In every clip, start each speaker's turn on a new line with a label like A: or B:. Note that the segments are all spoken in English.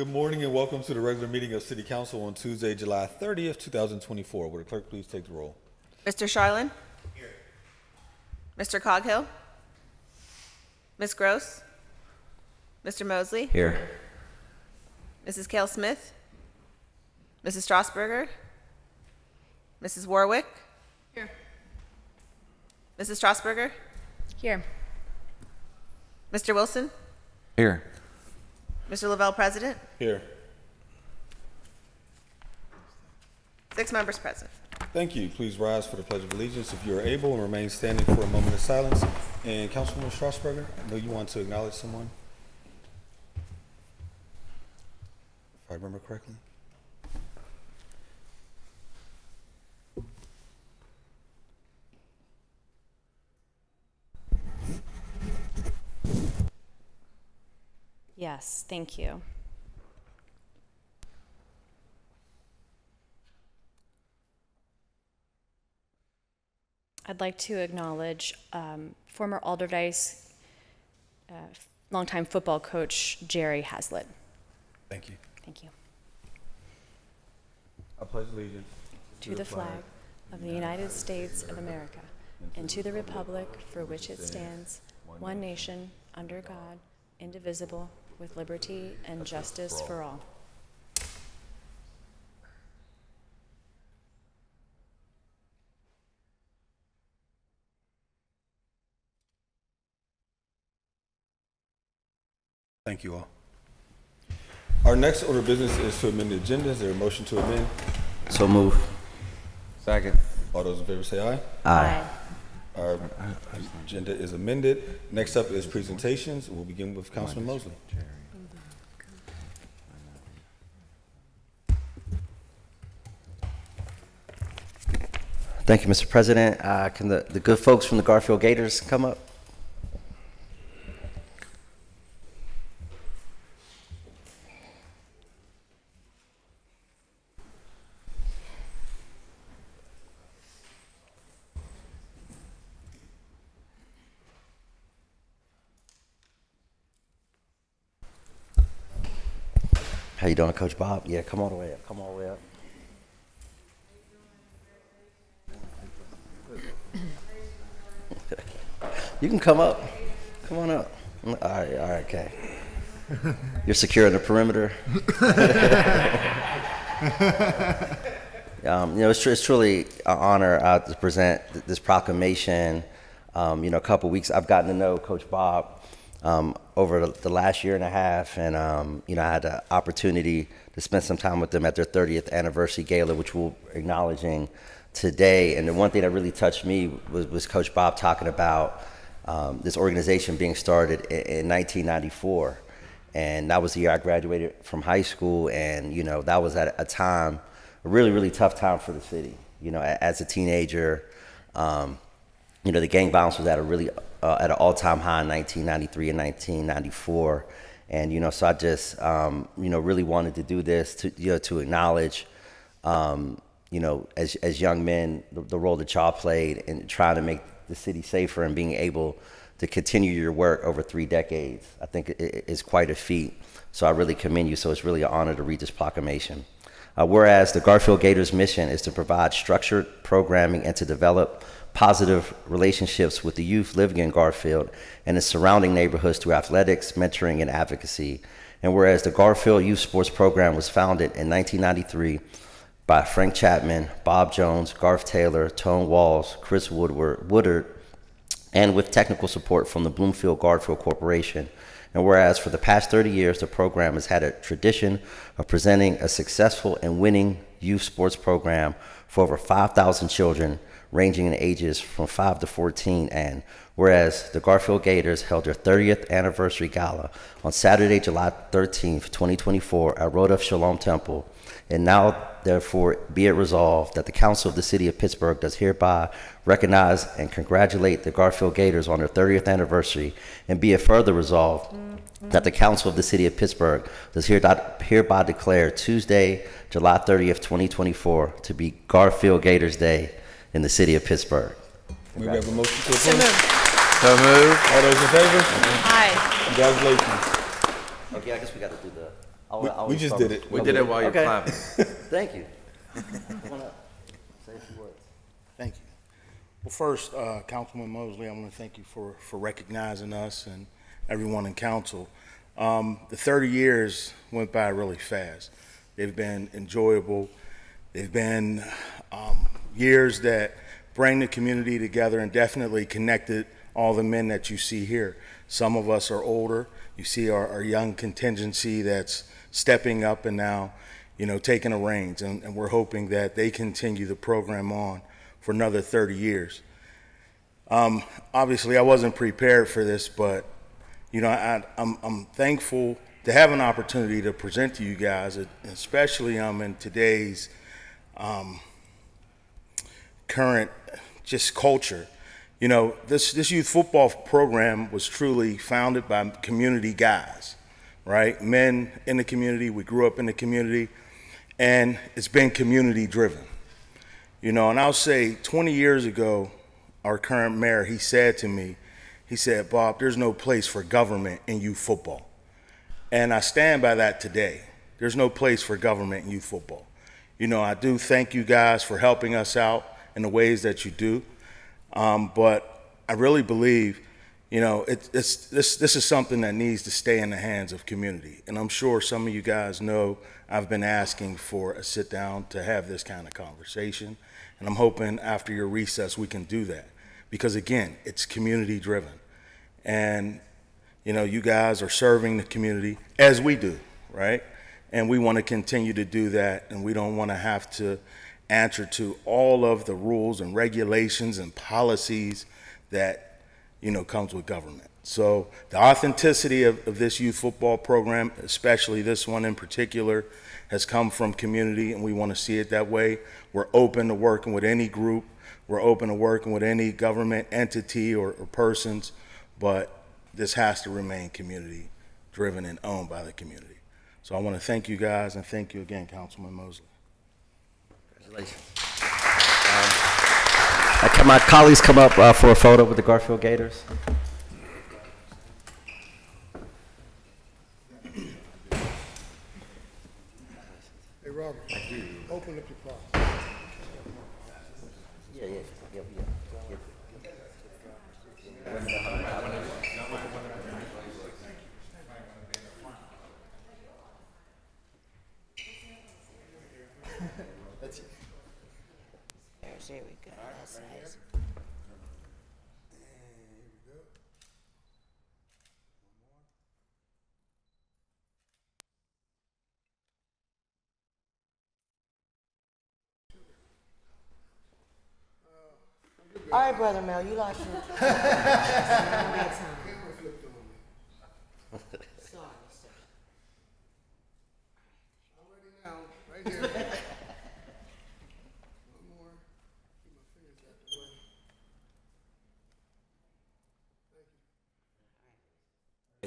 A: Good morning and welcome to the regular meeting of City Council on Tuesday, July 30th, 2024. Would the clerk please take the roll?
B: Mr. Charland? Here. Mr. Coghill? Ms. Gross? Mr. Mosley?
C: Here.
B: Mrs. Kail Smith? Mrs. Strassburger? Mrs. Warwick?
D: Here.
B: Mrs. Strassburger?
D: Here.
B: Mr. Wilson?
C: Here.
B: Mr. Lavelle, President?
A: Here.
B: Six members present.
A: Thank you. Please rise for the Pledge of Allegiance if you are able and remain standing for a moment of silence. And Councilwoman Strassburger, I know you want to acknowledge someone. If I remember correctly.
D: Yes, thank you. I'd like to acknowledge um, former Allderdice uh, longtime football coach Jerry Haslett.
A: Thank you.
D: Thank you.
A: I pledge allegiance
D: To the flag of the United States of America and to the republic for which it stands, one nation, under God, indivisible, with liberty and justice for all.
A: Thank you all. Our next order of business is to amend the agenda. Is there a motion to amend?
C: So move. Second.
A: All those in favor say aye.
C: Aye.
A: Our agenda is amended. Next up is presentations. We'll begin with Councilman Mosley.
C: Thank you, Mr. President. Uh, Can the the good folks from the Garfield Gators come up? You doing, Coach Bob? Yeah, come all the way up. Come all the way up. You can come up. Come on up. All right, all right, okay. You're securing the perimeter. Um, you know, it's, it's truly an honor uh, to present th- this proclamation. Um, you know, a couple weeks, I've gotten to know Coach Bob um, over the, last year and a half, and um, you know, I had the opportunity to spend some time with them at their 30th anniversary gala, which we're acknowledging today. And the one thing that really touched me was, was Coach Bob talking about um, this organization being started in, in 1994, and that was the year I graduated from high school, and you know, that was at a time a really, really tough time for the city. You know, as a teenager, um, you know, the gang violence was at a really uh, at an all-time high in 1993 and 1994, and you know, so I just um, you know really wanted to do this to you know to acknowledge. Um, you know, as, as young men, the, the role that y'all played in trying to make the city safer and being able to continue your work over three decades, I think it, is quite a feat. So I really commend you. So it's really an honor to read this proclamation. Uh, whereas the Garfield Gators mission is to provide structured programming and to develop positive relationships with the youth living in Garfield and its surrounding neighborhoods through athletics, mentoring, and advocacy. And whereas the Garfield Youth Sports Program was founded in 1993 by Frank Chapman, Bob Jones, Garth Taylor, Tone Walls, Chris Woodward, Woodard, and with technical support from the Bloomfield Garfield Corporation. And whereas for the past 30 years, the program has had a tradition of presenting a successful and winning youth sports program for over 5,000 children, ranging in ages from 5 to 14. And whereas the Garfield Gators held their 30th anniversary gala on Saturday, July 13th, 2024, at Rodef Shalom Temple, and now, therefore, be it resolved that the Council of the City of Pittsburgh does hereby recognize and congratulate the Garfield Gators on their 30th anniversary, and be it further resolved that the Council of the City of Pittsburgh does hereby, hereby declare Tuesday, July 30th, 2024, to be Garfield Gators Day in the City of Pittsburgh.
A: We have a motion to
B: So
A: approve?
B: moved.
C: So moved.
A: All those in favor?
B: Aye.
A: Congratulations.
C: Okay, I guess we got to do the. I'll-
A: We-
C: I'll
A: we just did it.
E: We did it while you're
C: Okay.
E: clapping.
C: Thank you. Wanna say a few words?
F: Thank you. Well, first, uh, Councilman Mosley, I want to thank you for, for recognizing us and everyone in council. Um, the 30 years went by really fast. They've been enjoyable. They've been um, years that bring the community together and definitely connected all the men that you see here. Some of us are older. You see our, our young contingency that's stepping up and now, you know, taking the reins. And, and we're hoping that they continue the program on for another 30 years. Um, obviously, I wasn't prepared for this, but you know, I, I'm, I'm thankful to have an opportunity to present to you guys, especially um, in today's um, current just culture. You know, this, this youth football program was truly founded by community guys, right? Men in the community, we grew up in the community, and it's been community driven. You know, and I'll say 20 years ago, our current mayor, he said to me, he said, Bob, there's no place for government in youth football. And I stand by that today. There's no place for government in youth football. You know, I do thank you guys for helping us out in the ways that you do. Um, but I really believe, you know, it, it's, this, this is something that needs to stay in the hands of community. And I'm sure some of you guys know I've been asking for a sit down to have this kind of conversation. And I'm hoping after your recess we can do that. Because again, it's community driven. And, you know, you guys are serving the community as we do, right? And we want to continue to do that. And we don't want to have to answer to all of the rules and regulations and policies that, you know, comes with government. So the authenticity of, of this youth football program, especially this one in particular, has come from community and we want to see it that way. We're open to working with any group. We're open to working with any government entity or, or persons, but this has to remain community driven and owned by the community. So I want to thank you guys and thank you again, Councilman Mosley.
C: Congratulations. Um, uh, Can my colleagues come up uh, for a photo with the Garfield Gators?
G: Hey, Robert, open up your file.
C: Yeah, yeah, yeah, yeah.
H: There we go. That's nice. All right, brother Mel, you like your. Sorry, sir.
G: Now, right here. One more. Keep my fingers out the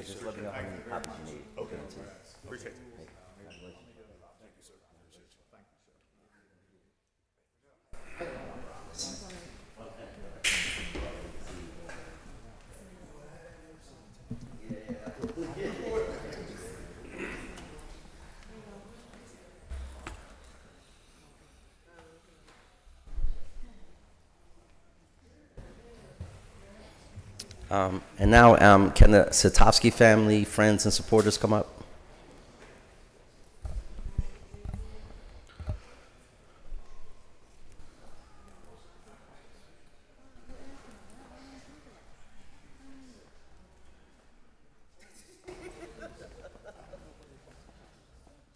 G: way.
C: Just let me know how many copies you need. Okay. Um, And now, um, can the Satovsky family, friends, and supporters come up?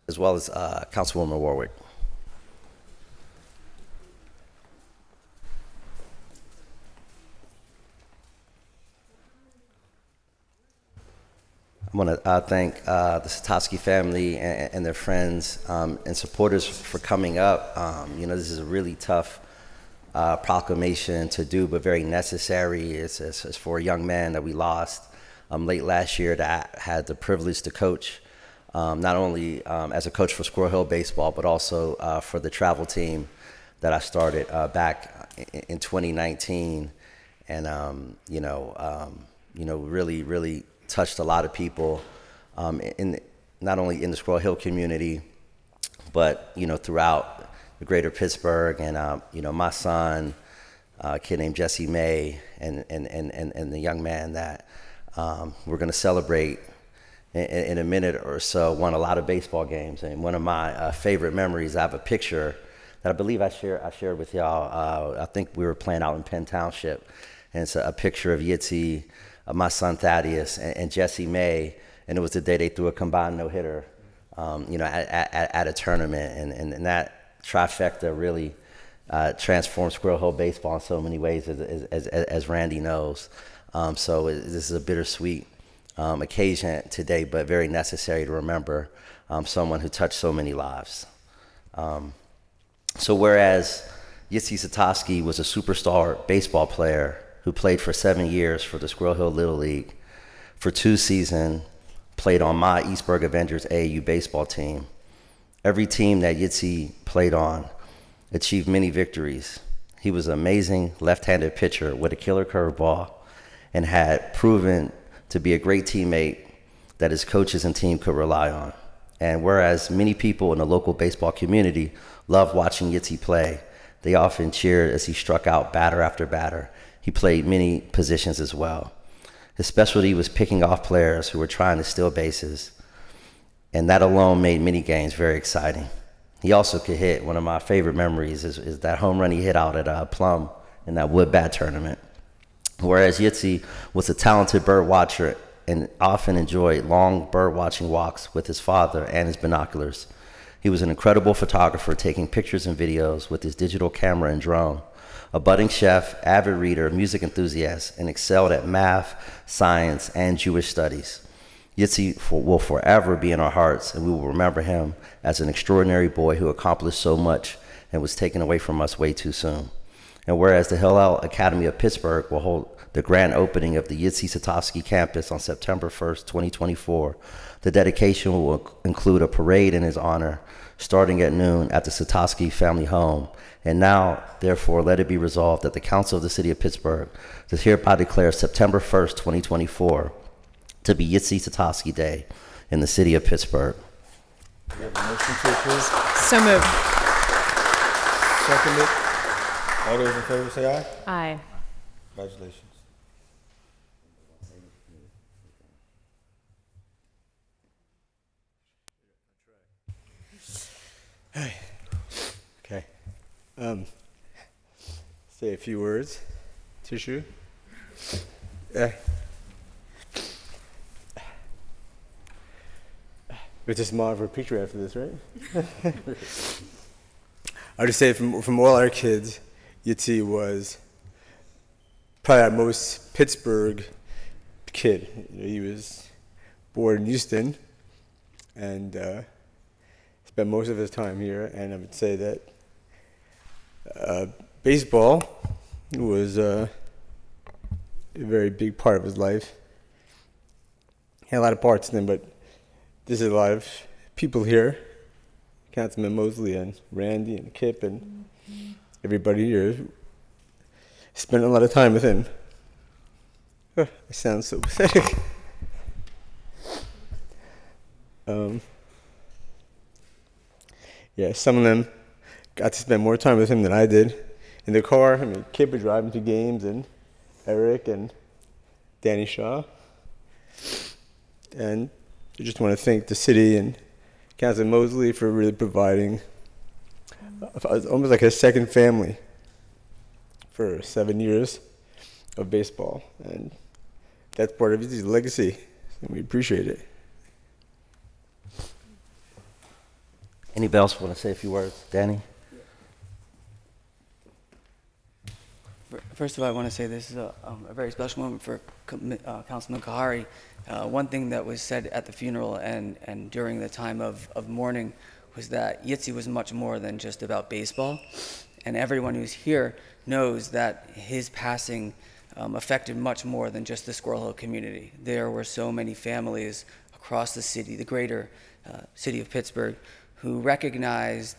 C: As well as uh, Councilwoman Warwick. Want to uh, thank uh, the Satosky family and, and their friends um, and supporters for coming up. Um, you know, this is a really tough uh, proclamation to do, but very necessary. It's, it's, it's for a young man that we lost um, late last year that had the privilege to coach, um, not only um, as a coach for Squirrel Hill Baseball, but also uh, for the travel team that I started uh, back in, in 2019. And, um, you know, you know, really, really touched a lot of people um, in not only in the Squirrel Hill community, but you know throughout the greater Pittsburgh. And um, you know, my son, uh, a kid named Jesse May, and and and and, and the young man that um, we're going to celebrate in, in a minute or so won a lot of baseball games. And one of my uh, favorite memories, I have a picture that I believe I share I shared with y'all. Uh, I think we were playing out in Penn Township, and it's a, a picture of Yitzi, uh, my son Thaddeus, and, and Jesse May. And it was the day they threw a combined no hitter, um, you know, at, at, at a tournament, and, and, and that trifecta really uh, transformed Squirrel Hill baseball in so many ways, as, as, as, as Randy knows. Um, so it, this is a bittersweet um, occasion today, but very necessary to remember um, someone who touched so many lives. Um, so whereas Yitzi Satoski was a superstar baseball player who played for seven years for the Squirrel Hill Little League, for two seasons played on my Eastburg Avengers AAU baseball team. Every team that Yitzi played on achieved many victories. He was an amazing left-handed pitcher with a killer curveball and had proven to be a great teammate that his coaches and team could rely on. And whereas many people in the local baseball community loved watching Yitzi play, they often cheered as he struck out batter after batter. He played many positions as well. His specialty was picking off players who were trying to steal bases, and that alone made many games very exciting. He also could hit. One of my favorite memories is, is that home run he hit out at uh, Plum in that wood bat tournament. Whereas Yitzi was a talented bird watcher and often enjoyed long bird watching walks with his father and his binoculars. He was an incredible photographer, taking pictures and videos with his digital camera and drone. A budding chef, avid reader, music enthusiast, and excelled at math, science, and Jewish studies. Yitzi will forever be in our hearts, and we will remember him as an extraordinary boy who accomplished so much and was taken away from us way too soon. And whereas the Hillel Academy of Pittsburgh will hold the grand opening of the Yitzi Satovsky campus on September 1st, 2024, the dedication will include a parade in his honor starting at noon at the Satowski family home. And now, therefore, let it be resolved that the Council of the City of Pittsburgh does hereby declare September 1st, 2024 to be Yitzi Satowski Day in the City of Pittsburgh.
A: We have a motion to approve.
B: So moved.
A: Seconded. All those in favor say aye.
D: Aye.
A: Congratulations.
E: Okay. Um, say a few words. Tissue. Uh, we just for a picture after this, right? I'll just say from, from all our kids, Yitzi was probably our most Pittsburgh kid. You know, he was born in Houston and uh, spent most of his time here. And I would say that uh, baseball was uh, a very big part of his life. He had a lot of parts in him, but there's a lot of people here, Councilman Mosley and Randy and Kip and everybody here, spent a lot of time with him. Oh, I sound so pathetic. Um, yeah, some of them got to spend more time with him than I did in the car. I mean, Kip would driving to games, and Eric and Danny Shaw. And I just want to thank the city and Councilman Mosley for really providing uh, almost like a second family for seven years of baseball. And that's part of his legacy, and we appreciate it.
C: Anybody else want to say a few words? Danny?
I: First of all, I want to say this is a, um, a very special moment for uh, Councilman Khari. Uh, one thing that was said at the funeral and, and during the time of, of mourning was that Yitzi was much more than just about baseball. And everyone who's here knows that his passing um, affected much more than just the Squirrel Hill community. There were so many families across the city, the greater uh, city of Pittsburgh, who recognized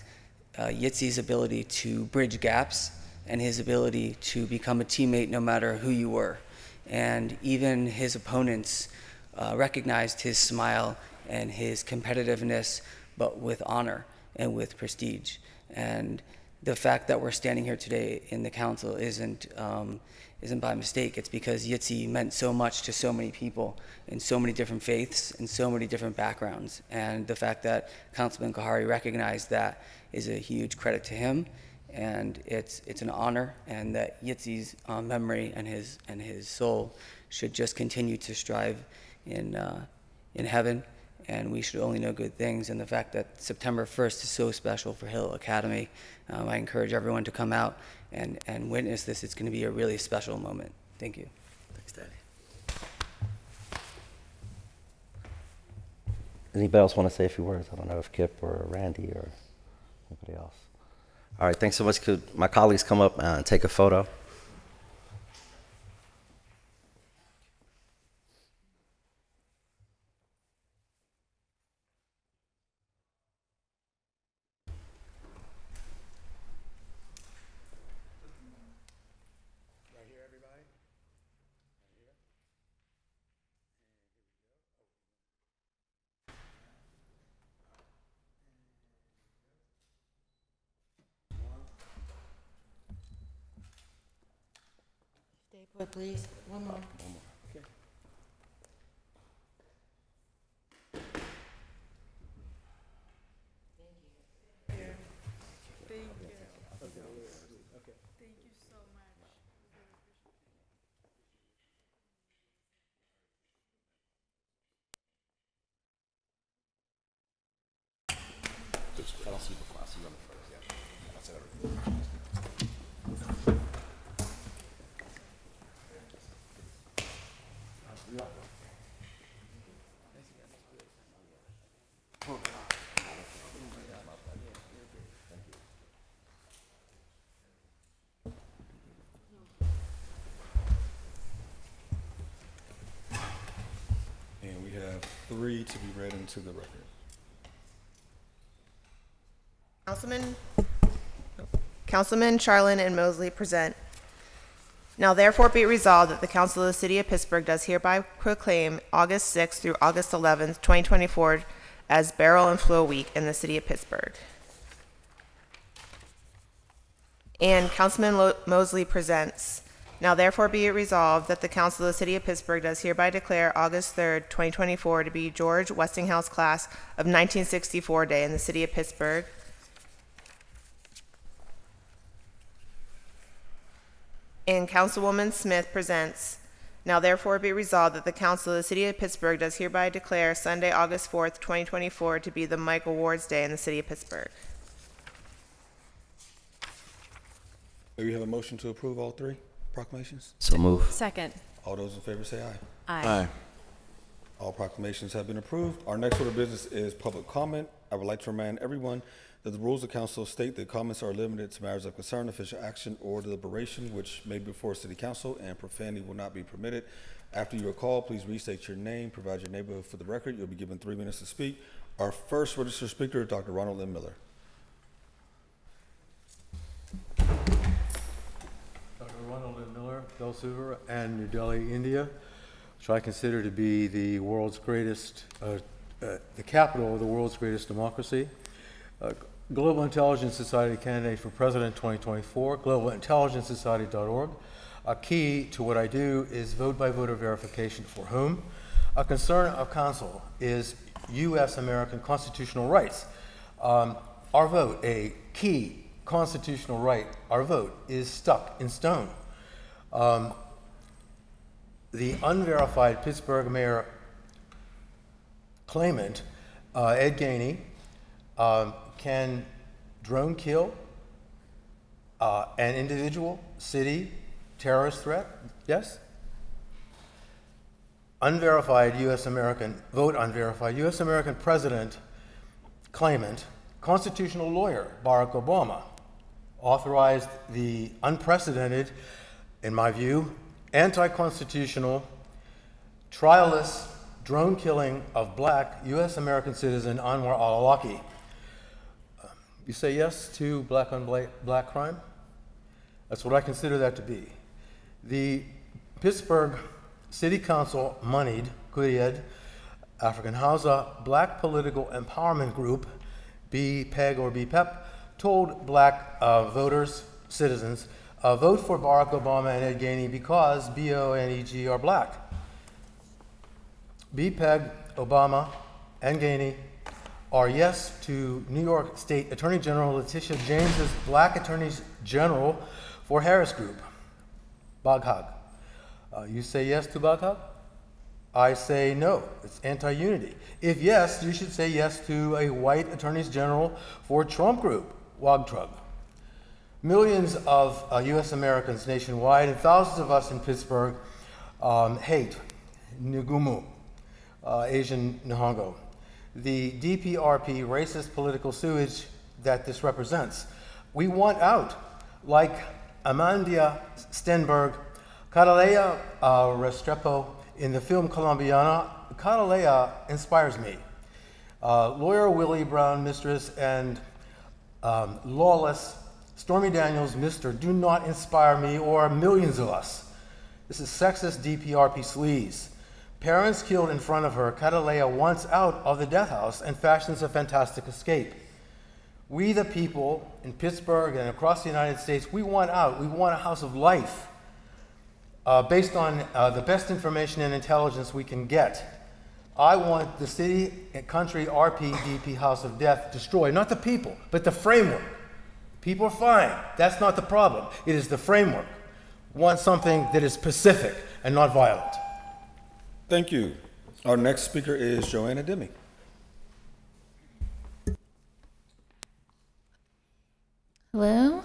I: uh, Yitzi's ability to bridge gaps and his ability to become a teammate no matter who you were. And even his opponents uh, recognized his smile and his competitiveness, but with honor and with prestige. And the fact that we're standing here today in the council isn't um, isn't by mistake. It's because Yitzi meant so much to so many people in so many different faiths and so many different backgrounds. And the fact that Councilman Khari recognized that is a huge credit to him, and it's it's an honor. And that Yitzi's uh, memory and his and his soul should just continue to strive in uh, in heaven and we should only know good things. And the fact that September 1st is so special for Hill Academy, um, I encourage everyone to come out and, and witness this. It's going to be a really special moment. Thank you.
C: Thanks, Daddy. Anybody else want to say a few words? I don't know if Kip or Randy or anybody else. All right, thanks so much. Could my colleagues come up and take a photo?
H: Stay put, please. One more.
A: And we have three to be read into the record.
B: Councilman, Councilman Charland and Mosley present. Now therefore be it resolved that the Council of the City of Pittsburgh does hereby proclaim August 6th through August 11th, 2024 as Barrel and Flow Week in the City of Pittsburgh. And Councilman Mosley presents. Now therefore be it resolved that the Council of the City of Pittsburgh does hereby declare August 3rd, 2024 to be George Westinghouse Class of 1964 Day in the City of Pittsburgh. And Councilwoman Smith presents, now therefore be it resolved that the Council of the City of Pittsburgh does hereby declare Sunday, August 4th, 2024 to be the Michael Ward's Day in the City of Pittsburgh.
A: Do we have a motion to approve all three proclamations?
C: So move.
D: Second.
A: All those in favor say aye.
D: Aye.
A: All proclamations have been approved. Our next order of business is public comment. I would like to remind everyone that the rules of council state that comments are limited to matters of concern, official action, or deliberation which may be before city council, and profanity will not be permitted. After you are called, please restate your name, provide your neighborhood for the record. You'll be given three minutes to speak. Our first registered speaker is Dr. Ronald M. Miller.
J: Ronald M. Miller, Belsuva, and New Delhi, India, which I consider to be the world's greatest, uh, uh, the capital of the world's greatest democracy. Uh, Global Intelligence Society candidate for President 2024, globalintelligencesociety.org. A key to what I do is vote by voter verification for whom? A concern of council is U.S. American constitutional rights. Um, our vote, a key constitutional right, our vote is stuck in stone. Um, the unverified Pittsburgh mayor claimant, uh, Ed Gainey, um, can drone kill uh, an individual, city, terrorist threat? Yes? Unverified U.S. American, vote unverified U.S. American president claimant, constitutional lawyer Barack Obama, authorized the unprecedented, in my view, anti constitutional, trialless drone killing of black U.S. American citizen Anwar al Awlaki. You say yes to black on black, crime? That's what I consider that to be. The Pittsburgh City Council moneyed Kuried African Hausa Black Political Empowerment Group, BPEG or BPEP, told black uh, voters, citizens, uh, vote for Barack Obama and Ed Gainey because BO and EG are black. BPEG, Obama, and Gainey are yes to New York State Attorney General Letitia James's Black Attorney General for Harris Group, BAGHAG. Uh, you say yes to BAGHAG? I say no. It's anti-unity. If yes, you should say yes to a white attorneys general for Trump Group, WAGTRUG. Millions of uh, U.S. Americans nationwide and thousands of us in Pittsburgh um, hate Ngumu, uh, Asian Nihongo, the DPRP racist political sewage that this represents. We want out, like Amandla Stenberg, Cataleya uh, Restrepo in the film Colombiana. Cataleya inspires me. Uh, lawyer Willie Brown, mistress, and um, lawless Stormy Daniels, Mr. do not inspire me or millions of us. This is sexist DPRP sleaze. Parents killed in front of her, Cataleya wants out of the death house and fashions a fantastic escape. We, the people in Pittsburgh and across the United States, we want out. We want a house of life uh, based on uh, the best information and intelligence we can get. I want the city and country RPDP house of death destroyed, not the people, but the framework. People are fine. That's not the problem. It is the framework. Want something that is pacific and not violent.
A: Thank you. Our next speaker is Joanna Demi.
K: Hello.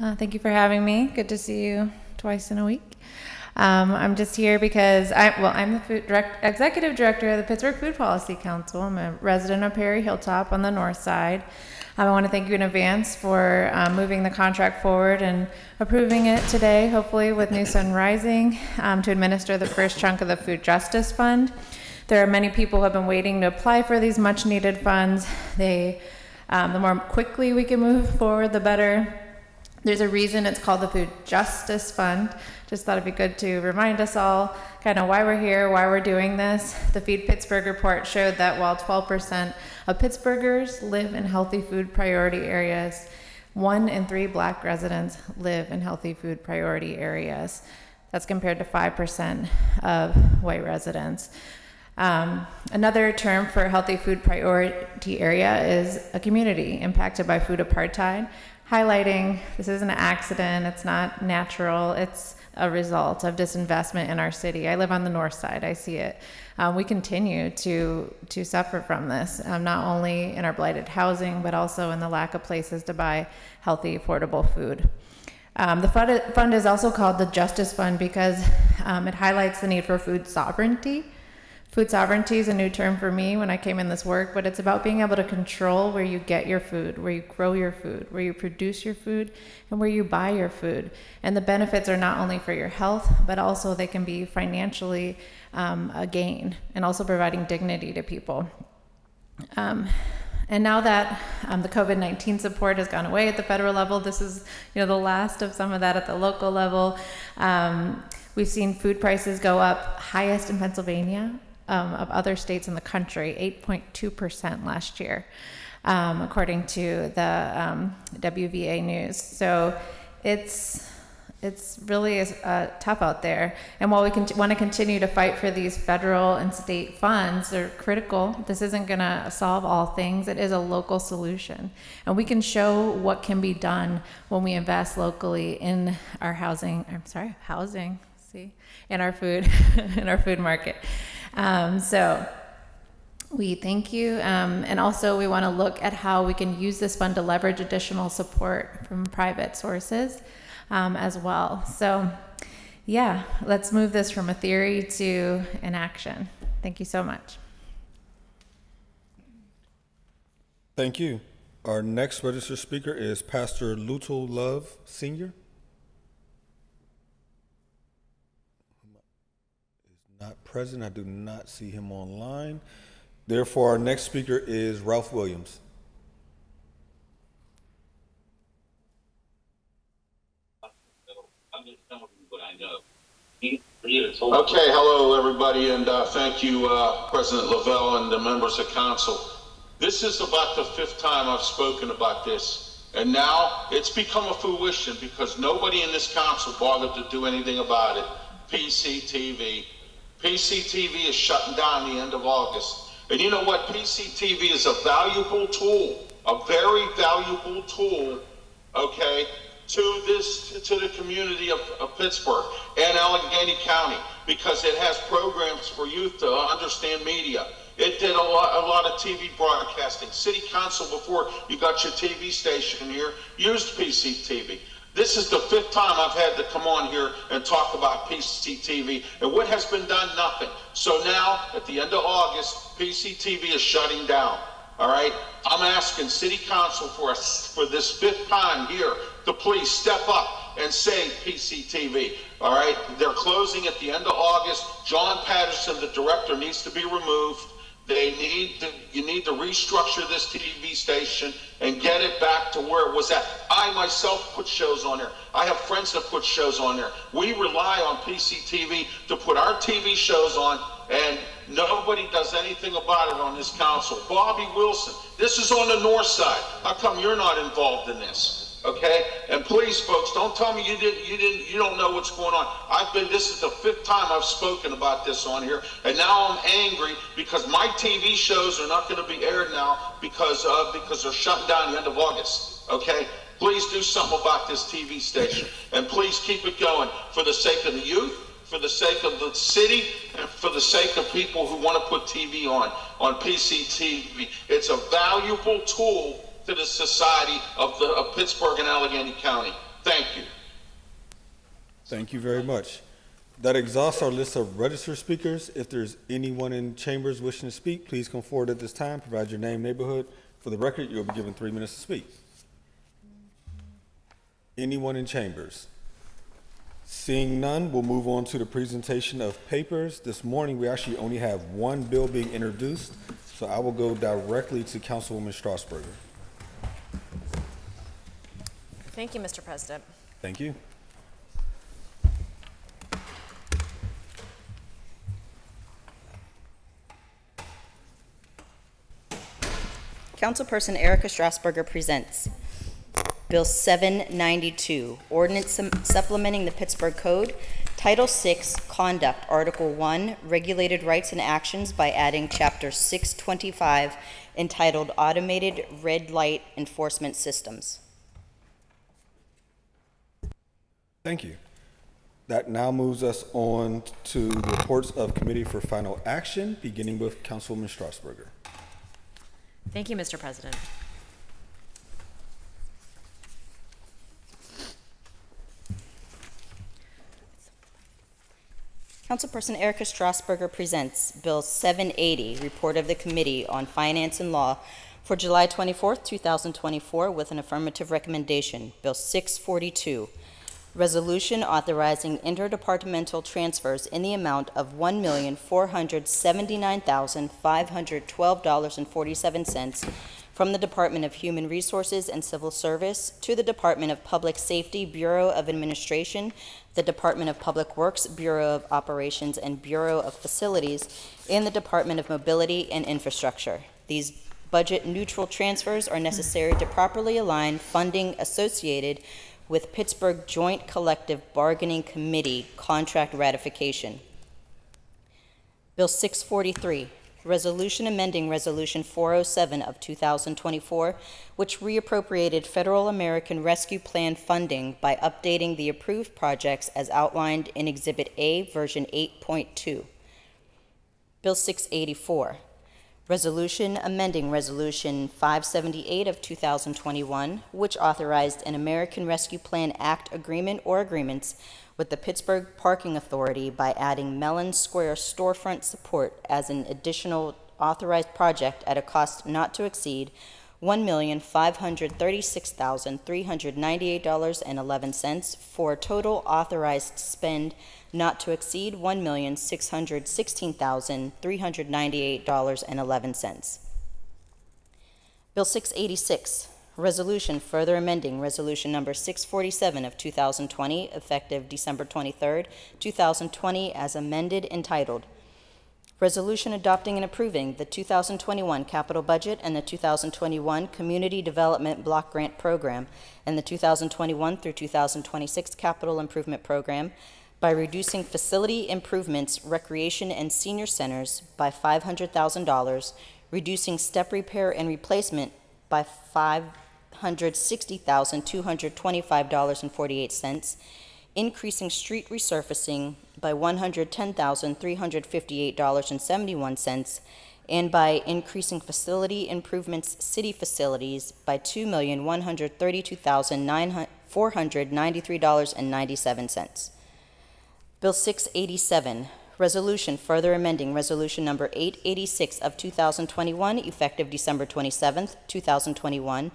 K: Uh, thank you for having me. Good to see you twice in a week. Um, I'm just here because I well I'm the food direct, executive director of the Pittsburgh Food Policy Council. I'm a resident of Perry Hilltop on the north side. Um, I want to thank you in advance for um, moving the contract forward and approving it today, hopefully with New Sun Rising, um, to administer the first chunk of the Food Justice Fund. There are many people who have been waiting to apply for these much needed funds. They, um, the more quickly we can move forward, the better. There's a reason it's called the Food Justice Fund. Just thought it'd be good to remind us all kind of why we're here, why we're doing this. The Feed Pittsburgh report showed that while 12% of Pittsburghers live in healthy food priority areas, one in three black residents live in healthy food priority areas. That's compared to 5% of white residents. Um, another term for healthy food priority area is a community impacted by food apartheid, highlighting this isn't an accident, it's not natural, it's a result of disinvestment in our city. I live on the north side, I see it. Um, we continue to, to suffer from this, um, not only in our blighted housing, but also in the lack of places to buy healthy, affordable food. Um, the fund, fund is also called the Justice Fund because um, it highlights the need for food sovereignty Food sovereignty is a new term for me when I came in this work, but it's about being able to control where you get your food, where you grow your food, where you produce your food, and where you buy your food. And the benefits are not only for your health, but also they can be financially um, a gain and also providing dignity to people. Um, and now that um, the COVID 19 support has gone away at the federal level, this is you know, the last of some of that at the local level. Um, we've seen food prices go up highest in Pennsylvania, um, of other states in the country, 8.2% last year, um, according to the um, WVA News. So it's it's really uh, tough out there. And while we can want to continue to fight for these federal and state funds, they're critical. This isn't going to solve all things. It is a local solution, and we can show what can be done when we invest locally in our housing. I'm sorry, housing. See, in our food, in our food market. Um, so we thank you. Um, and also, we want to look at how we can use this fund to leverage additional support from private sources um, as well. So, yeah, let's move this from a theory to an action. Thank you so much.
A: Thank you. Our next registered speaker is Pastor Lutul Love Sr. Is not present. I do not see him online. Therefore, our next speaker is Ralph Williams.
L: I'm just telling you what I know. He, Okay, hello, everybody, and uh, thank you, uh, President Lavelle and the members of council. This is about the fifth time I've spoken about this, and now it's become a fruition because nobody in this council bothered to do anything about it. PCTV. PCTV is shutting down the end of August. And you know what? PCTV is a valuable tool, a very valuable tool, okay, to this, to the community of, of Pittsburgh and Allegheny County because it has programs for youth to understand media. It did a lot, a lot of TV broadcasting. City Council, before you got your TV station here, used PCTV. This is the fifth time I've had to come on here and talk about PCTV, and what has been done? Nothing. So now, at the end of August, PCTV is shutting down. All right, I'm asking City Council for us for this fifth time here to please step up and save PCTV. All right, they're closing at the end of August. John Patterson, the director, needs to be removed. They need to, you need to restructure this TV station and get it back to where it was at. I myself put shows on there. I have friends that put shows on there. We rely on PCTV to put our TV shows on, and nobody does anything about it on this council. Bobby Wilson, this is on the north side. How come you're not involved in this? Okay, and please, folks, don't tell me you didn't, you didn't, you don't know what's going on. I've been. This is the fifth time I've spoken about this on here, and now I'm angry because my TV shows are not going to be aired now because uh, because they're shutting down the end of August. Okay, please do something about this TV station, and please keep it going for the sake of the youth, for the sake of the city, and for the sake of people who want to put TV on on PCTV. It's a valuable tool to the society of, the, of Pittsburgh and Allegheny County. Thank you.
A: Thank you very much. That exhausts our list of registered speakers. If there's anyone in chambers wishing to speak, please come forward at this time. Provide your name, neighborhood. For the record, you'll be given three minutes to speak. Anyone in chambers? Seeing none, we'll move on to the presentation of papers. This morning, we actually only have one bill being introduced, so I will go directly to Councilwoman Strassburger.
M: Thank you, Mr. President.
A: Thank you.
N: Councilperson Erika Strassburger presents Bill 792, ordinance supplementing the Pittsburgh Code, Title 6, Conduct, Article 1, Regulated Rights and Actions by adding Chapter 625 entitled Automated Red Light Enforcement Systems.
A: Thank you. That now moves us on to reports of committee for final action, beginning with Councilwoman Strassburger.
M: Thank you, Mr. President.
N: Councilperson Erika Strassburger presents Bill 780, Report of the Committee on Finance and Law for July 24, 2024, with an affirmative recommendation. Bill 642, Resolution authorizing interdepartmental transfers in the amount of $1,479,512.47 from the Department of Human Resources and Civil Service to the Department of Public Safety Bureau of Administration, the Department of Public Works Bureau of Operations and Bureau of Facilities, and the Department of Mobility and Infrastructure. These budget neutral transfers are necessary to properly align funding associated with Pittsburgh Joint Collective Bargaining Committee contract ratification. Bill 643, resolution amending Resolution 407 of 2024, which reappropriated Federal American Rescue Plan funding by updating the approved projects as outlined in Exhibit A, version 8.2. Bill 684, Resolution amending Resolution 578 of 2021, which authorized an American Rescue Plan Act agreement or agreements with the Pittsburgh Parking Authority by adding Mellon Square storefront support as an additional authorized project at a cost not to exceed $1,536,398.11 for total authorized spend not to exceed $1,616,398.11. Bill 686, Resolution further amending Resolution Number 647 of 2020, effective December 23rd, 2020, as amended entitled, Resolution adopting and approving the 2021 capital budget and the 2021 Community Development Block Grant Program and the 2021 through 2026 Capital Improvement Program by reducing facility improvements, recreation, and senior centers by $500,000, reducing step repair and replacement by $560,225.48, increasing street resurfacing by $110,358.71, and by increasing facility improvements city facilities by $2,132,493.97. Bill 687, resolution further amending Resolution Number 886 of 2021, effective December 27, 2021,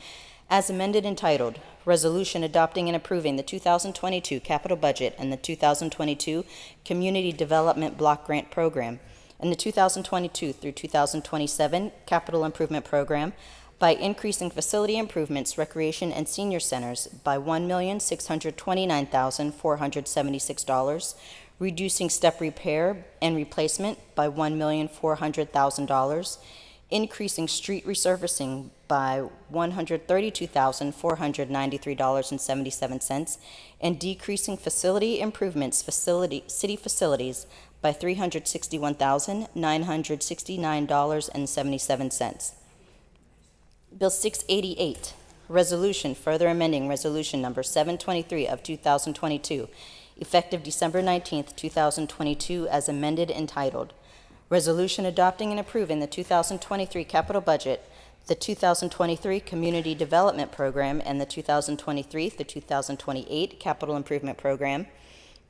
N: as amended entitled, Resolution adopting and approving the 2022 capital budget and the 2022 Community Development Block Grant Program and the 2022 through 2027 Capital Improvement Program by increasing facility improvements, recreation, and senior centers by $1,629,476, reducing step repair and replacement by $1,400,000, increasing street resurfacing by $132,493.77, and decreasing facility improvements facility, city facilities by $361,969.77. Bill 688, resolution further amending Resolution Number 723 of 2022, effective December 19, 2022, as amended entitled, Resolution adopting and approving the 2023 capital budget, the 2023 Community Development Program, and the 2023 through 2028 Capital Improvement Program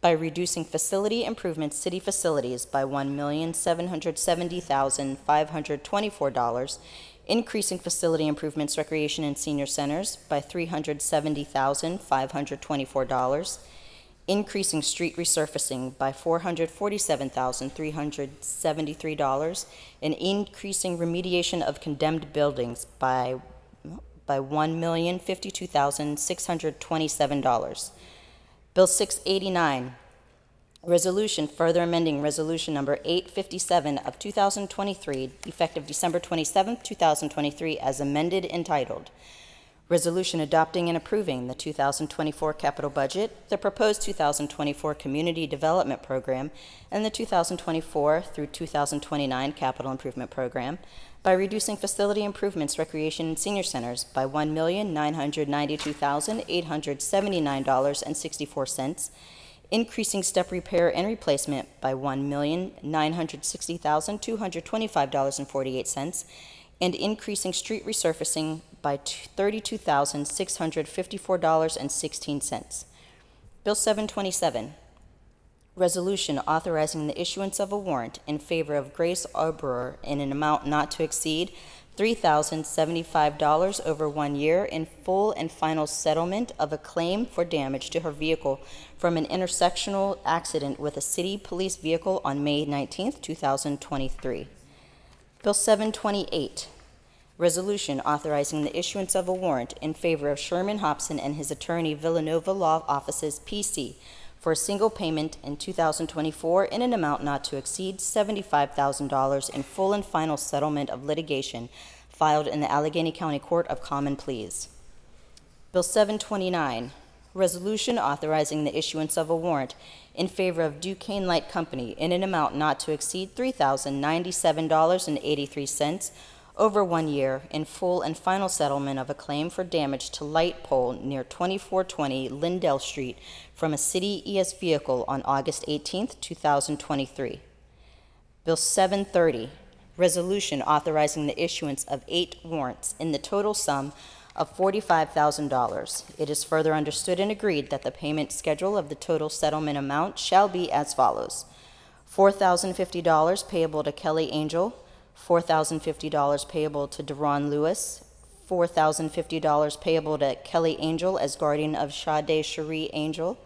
N: by reducing facility improvements city facilities by $1,770,524, increasing facility improvements recreation and senior centers by $370,524, increasing street resurfacing by $447,373, and increasing remediation of condemned buildings by, by $1,052,627. Bill 689, resolution further amending Resolution Number 857 of 2023, effective December 27, 2023, as amended entitled, Resolution adopting and approving the 2024 capital budget, the proposed 2024 Community Development Program, and the 2024 through 2029 Capital Improvement Program by reducing facility improvements, recreation, and senior centers by $1,992,879.64, increasing step repair and replacement by $1,960,225.48, and increasing street resurfacing by $32,654.16. Bill 727, resolution authorizing the issuance of a warrant in favor of Grace Arbor in an amount not to exceed $3,075 over one year in full and final settlement of a claim for damage to her vehicle from an intersectional accident with a city police vehicle on May 19, 2023. Bill 728, resolution authorizing the issuance of a warrant in favor of Sherman Hobson and his attorney Villanova Law Offices, P.C., for a single payment in 2024 in an amount not to exceed $75,000 in full and final settlement of litigation filed in the Allegheny County Court of Common Pleas. Bill 729, resolution authorizing the issuance of a warrant in favor of Duquesne Light Company in an amount not to exceed $3,097.83 over one year in full and final settlement of a claim for damage to light pole near 2420 Lindell Street from a city ES vehicle on August 18, 2023. Bill 730, resolution authorizing the issuance of eight warrants in the total sum of $45,000. It is further understood and agreed that the payment schedule of the total settlement amount shall be as follows. $4,050 payable to Kelly Angel, $4,050 payable to Deron Lewis, $4,050 payable to Kelly Angel as guardian of Sade Cherie Angel,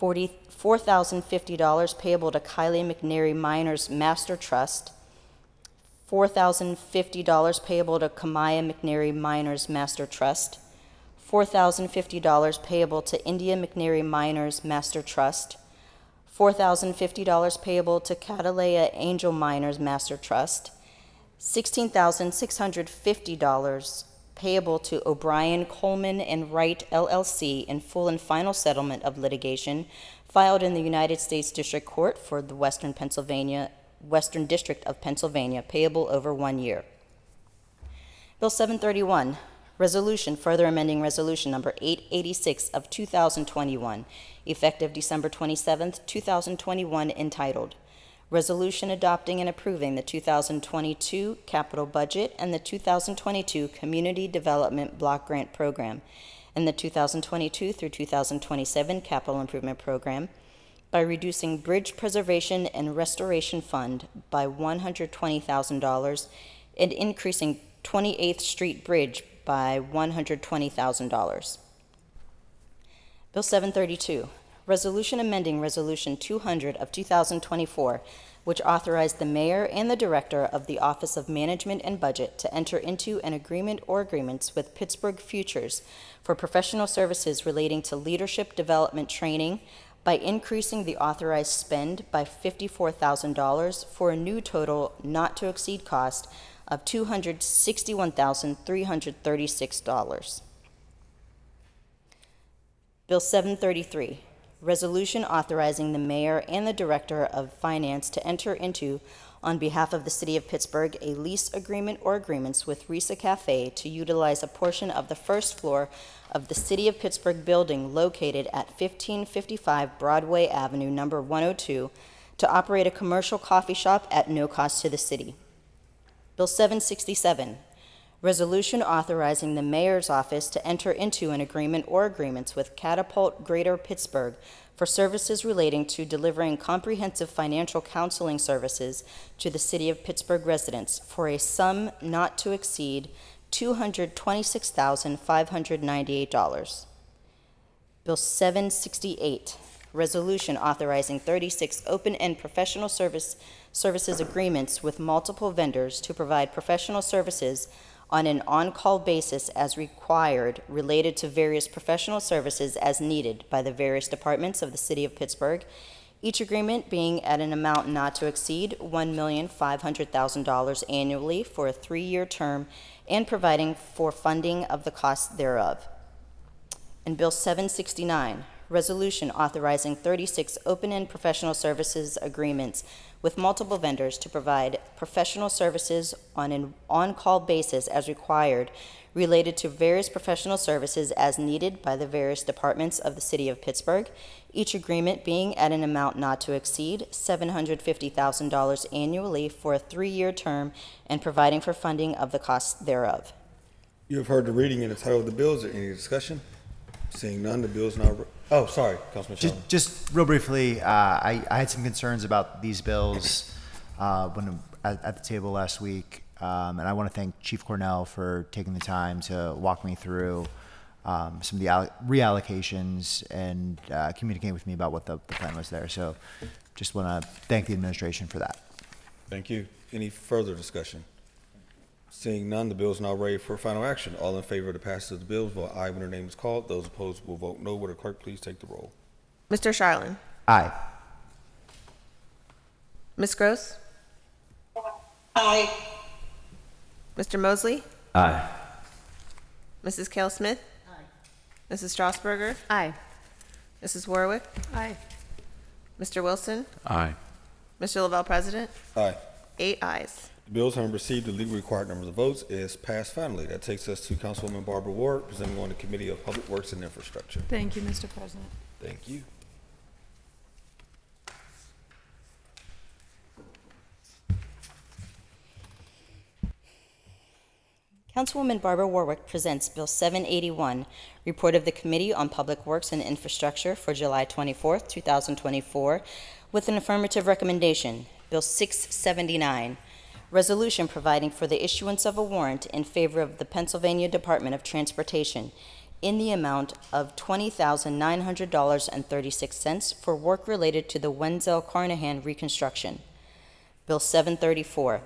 N: $40 $4,050 payable to Kylie McNary Miners Master Trust, $4,050 payable to Kamaya McNary Miners Master Trust, $4,050 payable to India McNary Miners Master Trust, $4,050 payable to Cataleya Angel Miners Master Trust, $16,650 payable to O'Brien, Coleman, and Wright LLC in full and final settlement of litigation filed in the United States District Court for the Western Pennsylvania, Western District of Pennsylvania, payable over one year. Bill 731, resolution further amending resolution number 886 of 2021, effective December 27, 2021, entitled Resolution adopting and approving the 2022 capital budget and the 2022 Community Development Block Grant Program and the 2022 through 2027 Capital Improvement Program by reducing Bridge Preservation and Restoration Fund by $120,000 and increasing 28th Street Bridge by $120,000. Bill 732, Resolution amending Resolution 200 of 2024, which authorized the mayor and the director of the Office of Management and Budget to enter into an agreement or agreements with Pittsburgh Futures for professional services relating to leadership development training by increasing the authorized spend by $54,000 for a new total not to exceed cost of $261,336. Bill 733, resolution authorizing the mayor and the director of finance to enter into, on behalf of the city of Pittsburgh, a lease agreement or agreements with Risa Cafe to utilize a portion of the first floor of the city of Pittsburgh building located at 1555 Broadway Avenue, number 102, to operate a commercial coffee shop at no cost to the city. Bill 767, resolution authorizing the mayor's office to enter into an agreement or agreements with Catapult Greater Pittsburgh for services relating to delivering comprehensive financial counseling services to the city of Pittsburgh residents for a sum not to exceed $226,598. Bill 768, resolution authorizing 36 open-end professional service services agreements with multiple vendors to provide professional services on an on-call basis as required related to various professional services as needed by the various departments of the City of Pittsburgh, each agreement being at an amount not to exceed $1,500,000 annually for a three-year term and providing for funding of the cost thereof. And Bill 769, resolution authorizing 36 open-end professional services agreements with multiple vendors to provide professional services on an on-call basis as required related to various professional services as needed by the various departments of the City of Pittsburgh, each agreement being at an amount not to exceed $750,000 annually for a three-year term and providing for funding of the costs thereof.
A: You have heard the reading and the title of the bill. Is there any discussion? Seeing none, the bill is now, oh, sorry, Councilman
O: Just, just real briefly, uh, I, I had some concerns about these bills uh, when at, at the table last week, um, and I want to thank Chief Cornell for taking the time to walk me through um, some of the reallocations and uh, communicating with me about what the, the plan was there. So, just want to thank the administration for that.
A: Thank you. Any further discussion? Seeing none, the bill is now ready for final action. All in favor of the passage of the bill, vote aye when their name is called. Those opposed will vote no. Would the clerk please take the roll?
B: Mr. Charland?
O: Aye.
B: Ms. Gross?
H: Aye.
B: Mr. Mosley?
C: Aye.
B: Mrs. Kail Smith? Aye. Mrs. Strassburger?
M: Aye.
B: Mrs. Warwick?
M: Aye.
B: Mr. Wilson?
P: Aye.
B: Mr. Lavelle, President?
A: Aye.
B: Eight ayes.
A: The bills having received the legally required numbers of votes is passed finally. That takes us to Councilwoman Barbara Ward, presenting on the Committee of Public Works and Infrastructure.
Q: Thank you, Mr. President.
A: Thank you.
N: Councilwoman Barbara Warwick presents Bill 781, Report of the Committee on Public Works and Infrastructure for July 24, 2024, with an affirmative recommendation. Bill 679, Resolution providing for the issuance of a warrant in favor of the Pennsylvania Department of Transportation in the amount of $20,900.36 for work related to the Wenzel Carnahan reconstruction. Bill 734,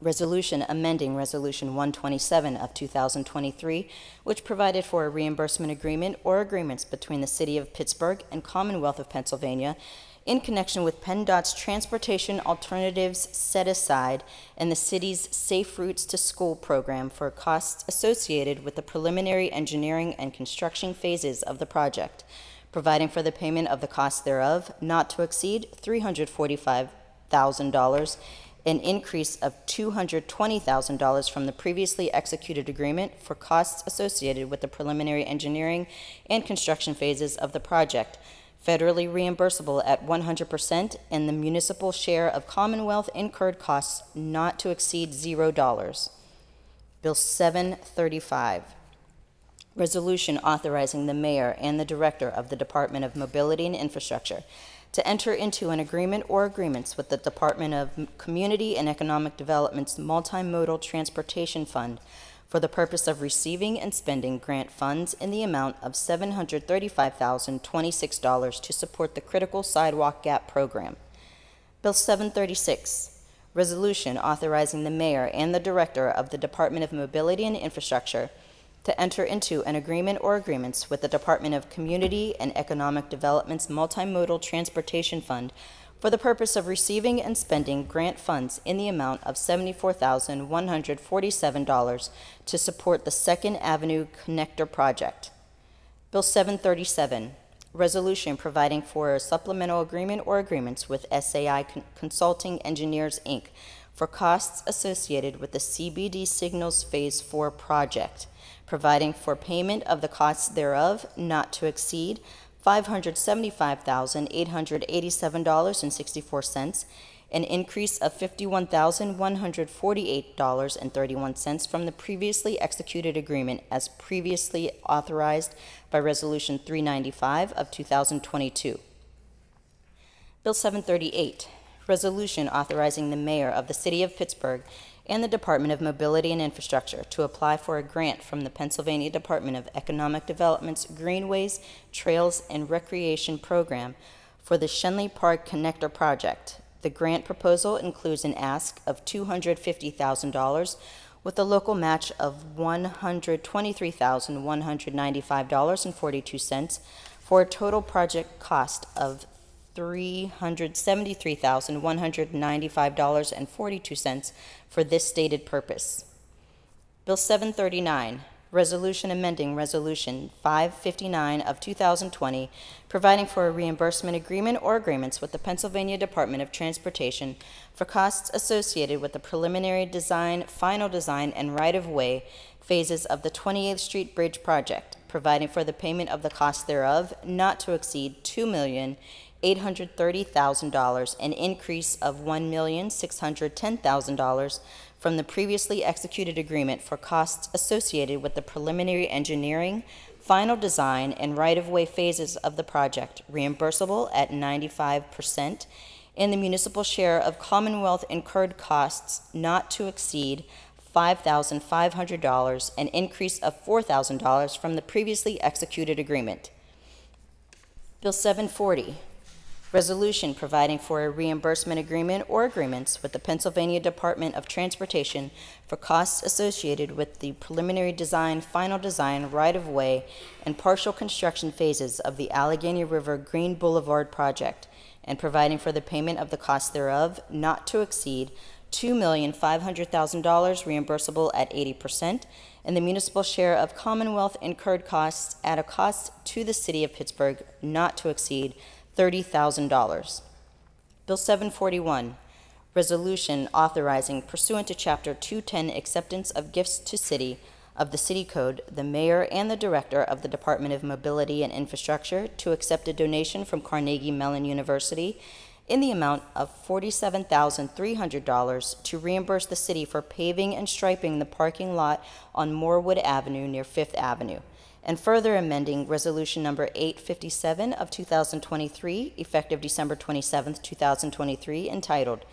N: Resolution amending Resolution 127 of 2023, which provided for a reimbursement agreement or agreements between the City of Pittsburgh and Commonwealth of Pennsylvania in connection with PennDOT's Transportation Alternatives Set Aside and the city's Safe Routes to School program for costs associated with the preliminary engineering and construction phases of the project, providing for the payment of the costs thereof not to exceed $345,000 an increase of $220,000 from the previously executed agreement for costs associated with the preliminary engineering and construction phases of the project, federally reimbursable at 100%, and the municipal share of Commonwealth incurred costs not to exceed $0. Bill 735. Resolution authorizing the mayor and the director of the Department of Mobility and Infrastructure to enter into an agreement or agreements with the Department of Community and Economic Development's Multimodal Transportation Fund for the purpose of receiving and spending grant funds in the amount of $735,026 to support the Critical Sidewalk Gap Program. Bill 736, resolution authorizing the mayor and the director of the Department of Mobility and Infrastructure to enter into an agreement or agreements with the Department of Community and Economic Development's Multimodal Transportation Fund for the purpose of receiving and spending grant funds in the amount of $74,147 to support the Second Avenue Connector Project. Bill 737, resolution providing for a supplemental agreement or agreements with SAI Con- Consulting Engineers, Inc. for costs associated with the CBD Signals Phase 4 project providing for payment of the costs thereof not to exceed $575,887.64, an increase of $51,148.31 from the previously executed agreement as previously authorized by Resolution 395 of 2022. Bill 738, resolution authorizing the mayor of the city of Pittsburgh and the Department of Mobility and Infrastructure to apply for a grant from the Pennsylvania Department of Economic Development's Greenways, Trails, and Recreation Program for the Schenley Park Connector Project. The grant proposal includes an ask of $250,000 with a local match of $123,195.42 for a total project cost of $373,195.42 for this stated purpose. Bill 739, Resolution amending Resolution 559 of 2020, providing for a reimbursement agreement or agreements with the Pennsylvania Department of Transportation for costs associated with the preliminary design, final design, and right-of-way phases of the 28th Street Bridge project, providing for the payment of the cost thereof not to exceed $2,830,000, an increase of $1,610,000 from the previously executed agreement for costs associated with the preliminary engineering, final design, and right-of-way phases of the project, reimbursable at 95%, and the municipal share of Commonwealth incurred costs not to exceed $5,500, an increase of $4,000 from the previously executed agreement. Bill 740, resolution providing for a reimbursement agreement or agreements with the Pennsylvania Department of Transportation for costs associated with the preliminary design, final design, right-of-way, and partial construction phases of the Allegheny River Green Boulevard project, and providing for the payment of the cost thereof not to exceed $2,500,000 reimbursable at 80%, and the municipal share of Commonwealth incurred costs at a cost to the city of Pittsburgh not to exceed $30,000. Bill 741, resolution authorizing pursuant to Chapter 210 acceptance of gifts to city of the City Code, the mayor and the director of the Department of Mobility and Infrastructure to accept a donation from Carnegie Mellon University in the amount of $47,300 to reimburse the city for paving and striping the parking lot on Morewood Avenue near Fifth Avenue, and further amending Resolution Number 857 of 2023, effective December 27, 2023, entitled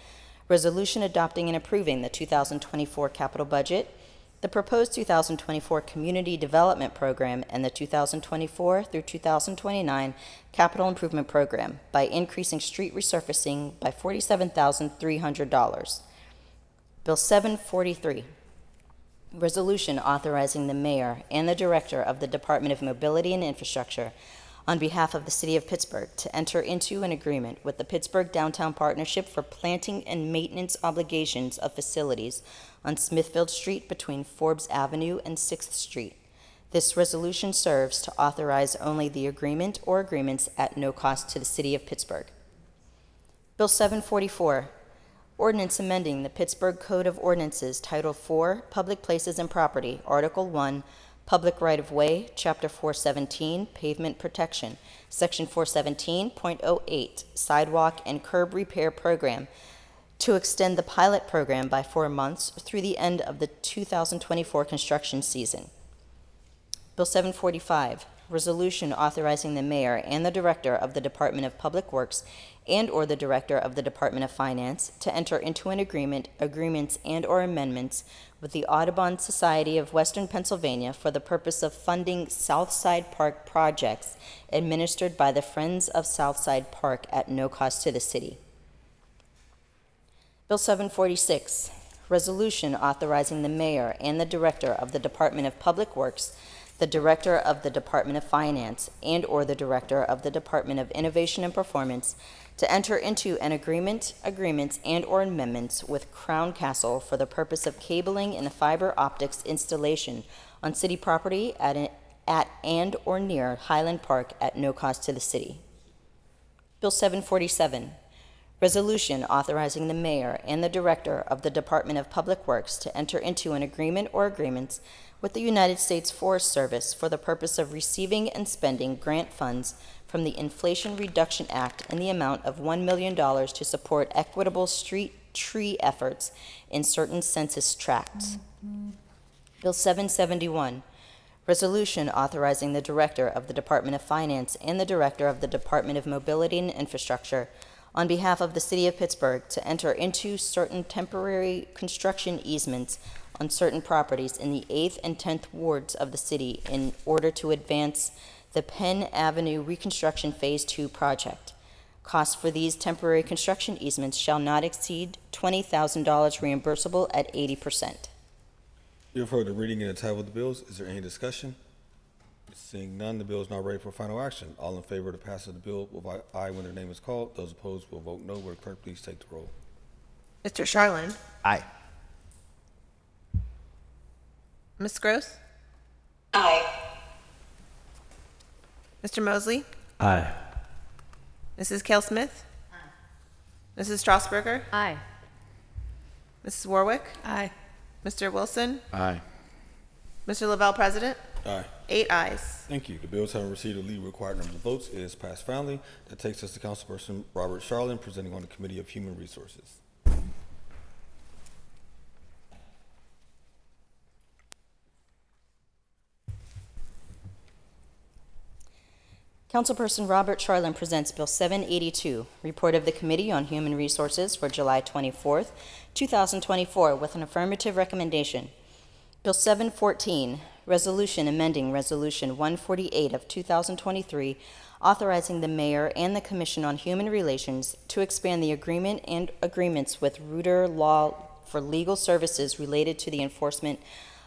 N: Resolution Adopting and Approving the 2024 Capital Budget, the proposed 2024 Community Development Program, and the 2024 through 2029 Capital Improvement Program by increasing street resurfacing by $47,300. Bill 743, resolution authorizing the mayor and the director of the Department of Mobility and Infrastructure on behalf of the city of Pittsburgh to enter into an agreement with the Pittsburgh Downtown Partnership for planting and maintenance obligations of facilities on Smithfield Street between Forbes Avenue and Sixth Street. This resolution serves to authorize only the agreement or agreements at no cost to the city of Pittsburgh. Bill 744, ordinance amending the Pittsburgh Code of Ordinances, Title IV, Public Places and Property, Article 1, Public Right-of-Way, Chapter 417, Pavement Protection, Section 417.08, Sidewalk and Curb Repair Program, to extend the pilot program by four months through the end of the 2024 construction season. Bill 745, resolution authorizing the mayor and the director of the Department of Public Works and/or the director of the Department of Finance to enter into an agreement, agreements, and/or amendments with the Audubon Society of Western Pennsylvania for the purpose of funding Southside Park projects administered by the Friends of Southside Park at no cost to the city. Bill 746, resolution authorizing the mayor and the director of the Department of Public Works the Director of the Department of Finance and/or the Director of the Department of Innovation and Performance to enter into an agreement, agreements, and/or amendments with Crown Castle for the purpose of cabling and fiber optics installation on city property at, an- at and/or near Highland Park at no cost to the city. Bill 747, Resolution authorizing the mayor and the director of the Department of Public Works to enter into an agreement or agreements with the United States Forest Service for the purpose of receiving and spending grant funds from the Inflation Reduction Act in the amount of $1 million to support equitable street tree efforts in certain census tracts. Bill 771, Resolution authorizing the Director of the Department of Finance and the Director of the Department of Mobility and Infrastructure on behalf of the City of Pittsburgh to enter into certain temporary construction easements on certain properties in the 8th and 10th wards of the city in order to advance the Penn Avenue Reconstruction Phase 2 project. Costs for these temporary construction easements shall not exceed $20,000 reimbursable at 80%.
A: You have heard the reading and the title of the bills. Is there any discussion? Seeing none, the bill is now ready for final action. All in favor of the passage of the bill will vote aye when their name is called. Those opposed will vote no. Will the clerk please take the roll?
B: Mr. Charland?
O: Aye.
B: Ms. Gross?
H: Aye.
B: Mr. Mosley?
C: Aye.
B: Mrs. Kail Smith? Aye. Mrs. Strassburger?
M: Aye.
B: Mrs. Warwick?
K: Aye.
B: Mr. Wilson?
J: Aye.
B: Mr. Lavelle, President?
A: Aye.
B: Eight ayes.
A: Thank you. The bills having received the lead required number of votes is passed finally. That takes us to Councilperson Robert Charland, presenting on the Committee of Human Resources.
N: Councilperson Robert Charland presents Bill 782, Report of the Committee on Human Resources for July 24th, 2024, with an affirmative recommendation. Bill 714, Resolution amending Resolution 148 of 2023, authorizing the mayor and the Commission on Human Relations to expand the agreement and agreements with Reuter Law for legal services related to the enforcement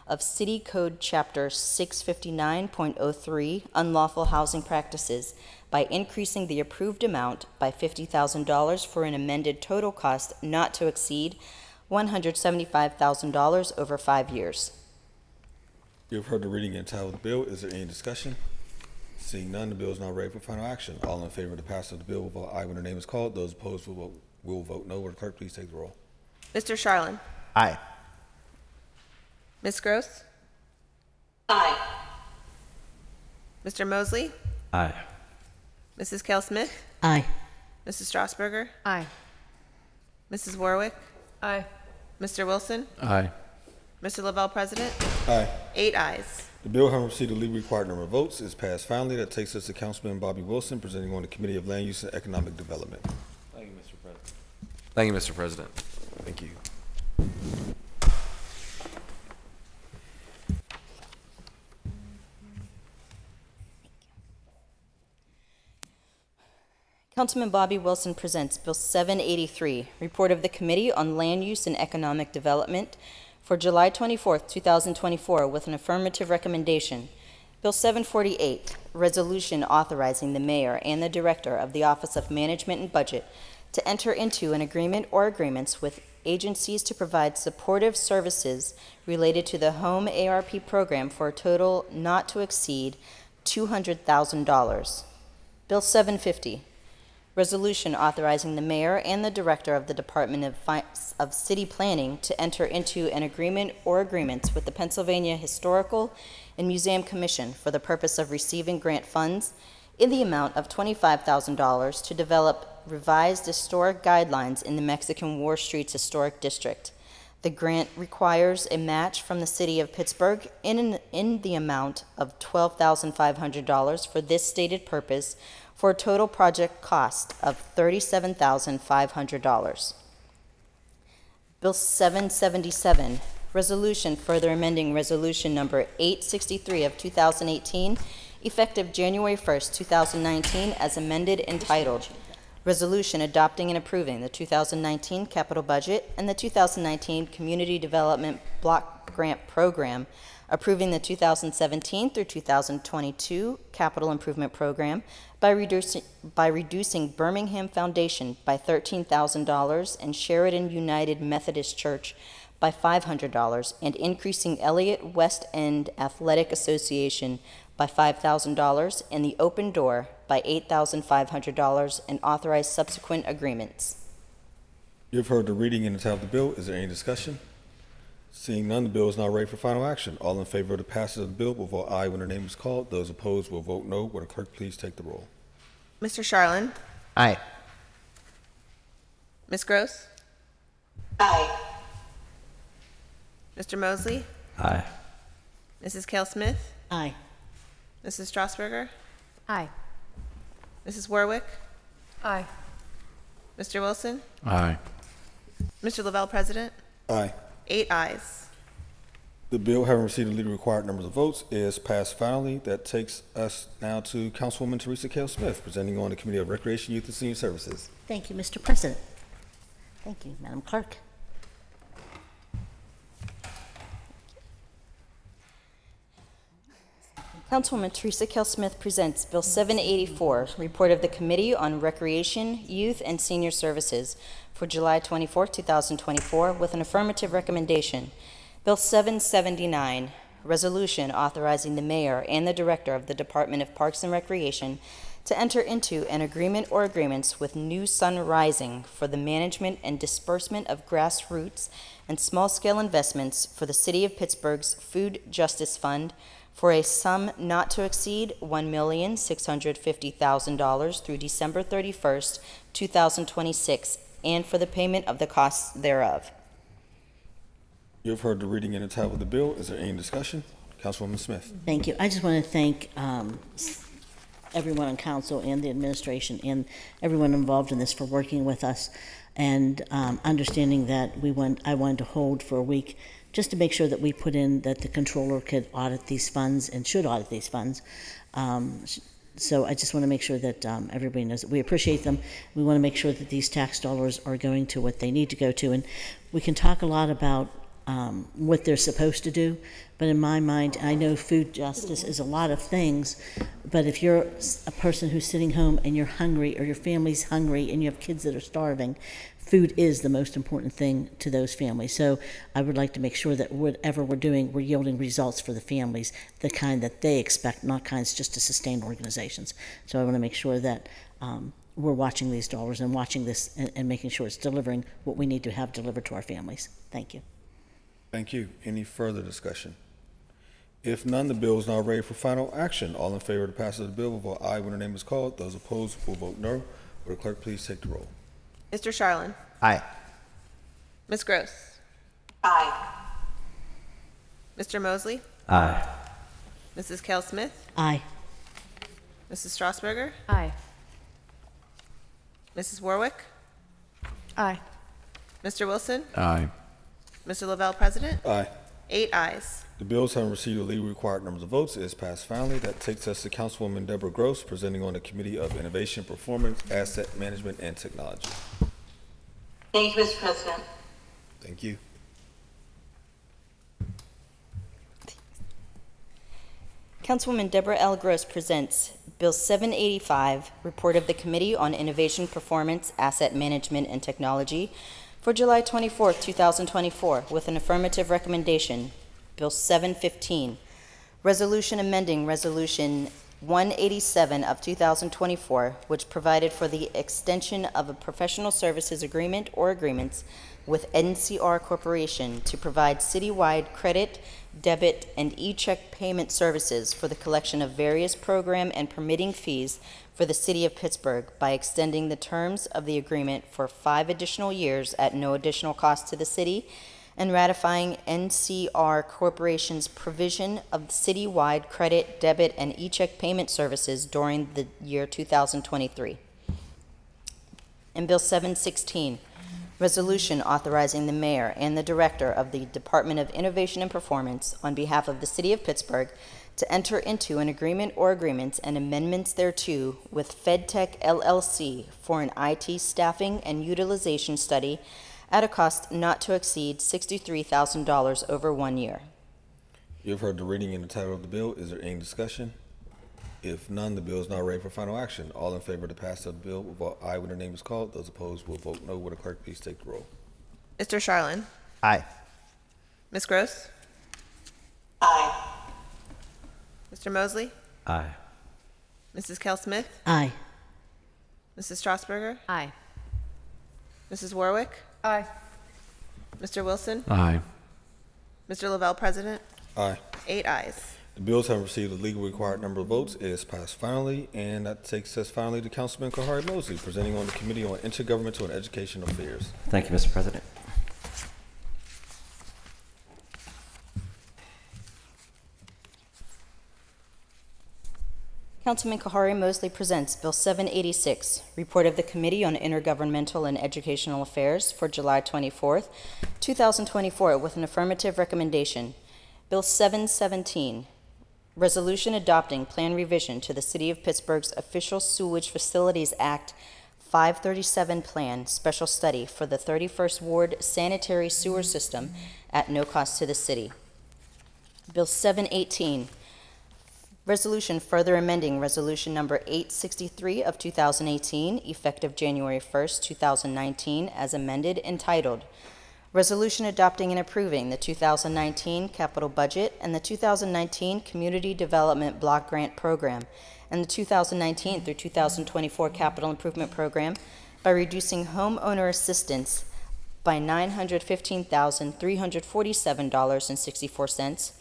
N: of City Code Chapter 659.03, Unlawful Housing Practices, by increasing the approved amount by $50,000 for an amended total cost not to exceed $175,000 over five years.
A: You have heard the reading and title of the bill. Is there any discussion? Seeing none, the bill is now ready for final action. All in favor of the passage of the bill will vote aye when their name is called. Those opposed will vote, will vote no. Will the clerk please take the roll?
B: Mr. Charland?
O: Aye.
B: Ms. Gross?
H: Aye.
B: Mr. Mosley?
C: Aye.
B: Mrs. Kail Smith?
H: Aye.
B: Mrs. Strassburger?
M: Aye.
B: Mrs. Warwick?
K: Aye.
B: Mr. Wilson?
J: Aye.
B: Mr. Lavelle, President?
A: Aye.
B: Eight ayes.
A: The bill having received the lead required number of votes is passed finally. That takes us to Councilman Bobby Wilson, presenting on the Committee of Land Use and Economic Development.
P: Thank you, Mr. President. Thank you, Mr. President.
A: Thank you.
N: Councilman Bobby Wilson presents Bill 783, Report of the Committee on Land Use and Economic Development for July 24th, 2024, with an affirmative recommendation. Bill 748, Resolution authorizing the mayor and the director of the Office of Management and Budget to enter into an agreement or agreements with agencies to provide supportive services related to the Home ARP program for a total not to exceed $200,000. Bill 750, Resolution authorizing the mayor and the director of the Department of, Fi- of City Planning to enter into an agreement or agreements with the Pennsylvania Historical and Museum Commission for the purpose of receiving grant funds in the amount of $25,000 to develop revised historic guidelines in the Mexican War Streets Historic District. The grant requires a match from the city of Pittsburgh in, an, in the amount of $12,500 for this stated purpose for a total project cost of $37,500. Bill 777, resolution further amending resolution number 863 of 2018, effective January 1st, 2019, as amended entitled Resolution adopting and approving the 2019 capital budget and the 2019 Community Development Block Grant Program, approving the 2017 through 2022 capital improvement program by reducing, by reducing Birmingham Foundation by $13,000 and Sheridan United Methodist Church by $500 and increasing Elliott West End Athletic Association by $5,000 and the Open Door by $8,500 and authorize subsequent agreements.
A: You've heard the reading and the title of the bill. Is there any discussion? Seeing none, the bill is now ready for final action. All in favor of the passage of the bill will vote aye when their name is called. Those opposed will vote no. Will the clerk please take the roll?
B: Mr. Charland?
O: Aye.
B: Ms. Gross? Aye. Mr. Mosley?
C: Aye.
B: Mrs. Kail Smith?
H: Aye.
B: Mrs. Strassburger?
M: Aye.
B: Mrs. Warwick?
K: Aye.
B: Mr. Wilson?
P: Aye.
B: Mr. Lavelle, President?
A: Aye.
B: Eight ayes.
A: The bill, having received the legally required numbers of votes, is passed finally. That takes us now to Councilwoman Teresa Kail Smith, presenting on the Committee of Recreation, Youth, and Senior Services.
H: Thank you, Mr. President. Thank you, Madam Clerk.
N: Councilwoman Teresa Kail Smith presents Bill 784, Report of the Committee on Recreation, Youth, and Senior Services for July 24, 2024, with an affirmative recommendation. Bill 779, Resolution authorizing the mayor and the director of the Department of Parks and Recreation to enter into an agreement or agreements with New Sun Rising for the management and disbursement of grassroots and small-scale investments for the City of Pittsburgh's Food Justice Fund for a sum not to exceed $1,650,000 through December 31st, 2026, and for the payment of the costs thereof.
A: You have heard the reading and the title of the bill. Is there any discussion? Councilwoman Smith.
H: Thank you. I just want to thank um, everyone on council and the administration and everyone involved in this for working with us and um, understanding that we want, I wanted to hold for a week just to make sure that we put in that the controller could audit these funds and should audit these funds. Um, So I just want to make sure that um, everybody knows that we appreciate them. We want to make sure that these tax dollars are going to what they need to go to. And we can talk a lot about um, what they're supposed to do. But in my mind, I know food justice is a lot of things. But if you're a person who's sitting home and you're hungry, or your family's hungry and you have kids that are starving, food is the most important thing to those families. So I would like to make sure that whatever we're doing, we're yielding results for the families, the kind that they expect, not kinds just to sustain organizations. So I want to make sure that um, we're watching these dollars and watching this and, and making sure it's delivering what we need to have delivered to our families. Thank you.
A: Thank you. Any further discussion? If none, the bill is now ready for final action. All in favor of the passage of the bill will vote aye when their name is called. Those opposed will vote no. Will the clerk please take the roll?
B: Mr. Charland?
O: Aye.
B: Ms. Gross? Aye. Mr. Mosley?
C: Aye.
B: Mrs. Kail Smith?
H: Aye.
B: Mrs. Strassburger?
M: Aye.
B: Mrs. Warwick?
K: Aye.
B: Mr. Wilson?
P: Aye.
B: Mr. Lavelle, President?
A: Aye.
B: Eight ayes.
A: The bills having received the legally required numbers of votes is passed finally. That takes us to Councilwoman Deborah Gross, presenting on the Committee of Innovation, Performance, Asset Management, and Technology.
Q: Thank you, Mr. President.
A: Thank you.
N: Councilwoman Deborah L. Gross presents Bill 785, Report of the Committee on Innovation, Performance, Asset Management, and Technology for July 24, 2024, with an affirmative recommendation. Bill 715, Resolution amending Resolution 187 of 2024, which provided for the extension of a professional services agreement or agreements with NCR Corporation to provide citywide credit, debit, and e-check payment services for the collection of various program and permitting fees for the city of Pittsburgh by extending the terms of the agreement for five additional years at no additional cost to the city and ratifying NCR Corporation's provision of citywide credit, debit, and e-check payment services during the year 2023. And Bill 716, resolution authorizing the mayor and the director of the Department of Innovation and Performance on behalf of the city of Pittsburgh to enter into an agreement or agreements and amendments thereto with FedTech LLC for an IT staffing and utilization study at a cost not to exceed $63,000 over one year.
A: You have heard the reading and the title of the bill. Is there any discussion? If none, the bill is now ready for final action. All in favor of the passage of the bill will vote aye when their name is called. Those opposed will vote no. Will the clerk please take the roll?
B: Mr. Charland?
O: Aye.
B: Ms. Gross?
Q: Aye.
B: Mr. Mosley?
C: Aye.
B: Mrs. Kail Smith?
H: Aye.
B: Mrs. Strassburger?
M: Aye.
B: Mrs. Warwick?
K: Aye.
B: Mr. Wilson?
P: Aye.
B: Mr. Lavelle, President?
A: Aye.
B: Eight ayes.
A: The bills have received the legal required number of votes. It is passed finally, and that takes us finally to Councilman Khari Mosley, presenting on the Committee on Intergovernmental and Educational Affairs.
C: Thank you, Mr. President.
N: Councilman Khari Mosley presents Bill 786, Report of the Committee on Intergovernmental and Educational Affairs for July 24th, 2024, with an affirmative recommendation. Bill 717, Resolution adopting plan revision to the City of Pittsburgh's Official Sewage Facilities Act 537 Plan Special Study for the 31st Ward Sanitary Sewer System at no cost to the city. Bill 718, Resolution further amending Resolution Number 863 of 2018, effective January 1st, 2019, as amended, entitled, Resolution adopting and approving the 2019 capital budget and the 2019 Community Development Block Grant Program and the 2019 through 2024 Capital Improvement Program by reducing homeowner assistance by $915,347.64,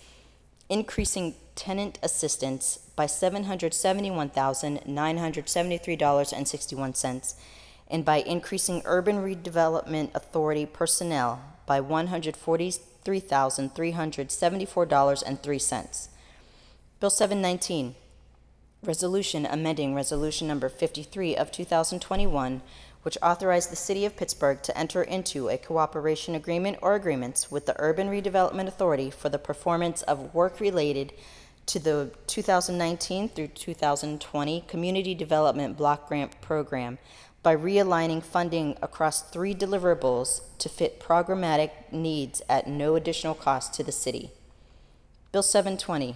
N: increasing tenant assistance by $771,973.61, and by increasing Urban Redevelopment Authority personnel by $143,374.03. Bill 719, Resolution amending Resolution Number 53 of 2021, which authorized the City of Pittsburgh to enter into a cooperation agreement or agreements with the Urban Redevelopment Authority for the performance of work related to the 2019 through 2020 Community Development Block Grant Program by realigning funding across three deliverables to fit programmatic needs at no additional cost to the city. Bill 720,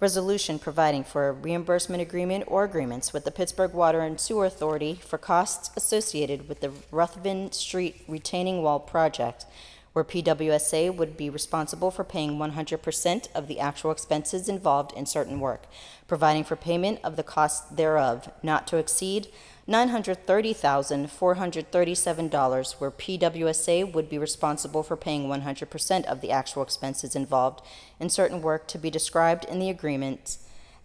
N: Resolution providing for a reimbursement agreement or agreements with the Pittsburgh Water and Sewer Authority for costs associated with the Ruthven Street retaining wall project, where PWSA would be responsible for paying 100% of the actual expenses involved in certain work, providing for payment of the costs thereof not to exceed $930,437, where PWSA would be responsible for paying 100% of the actual expenses involved in certain work to be described in the agreement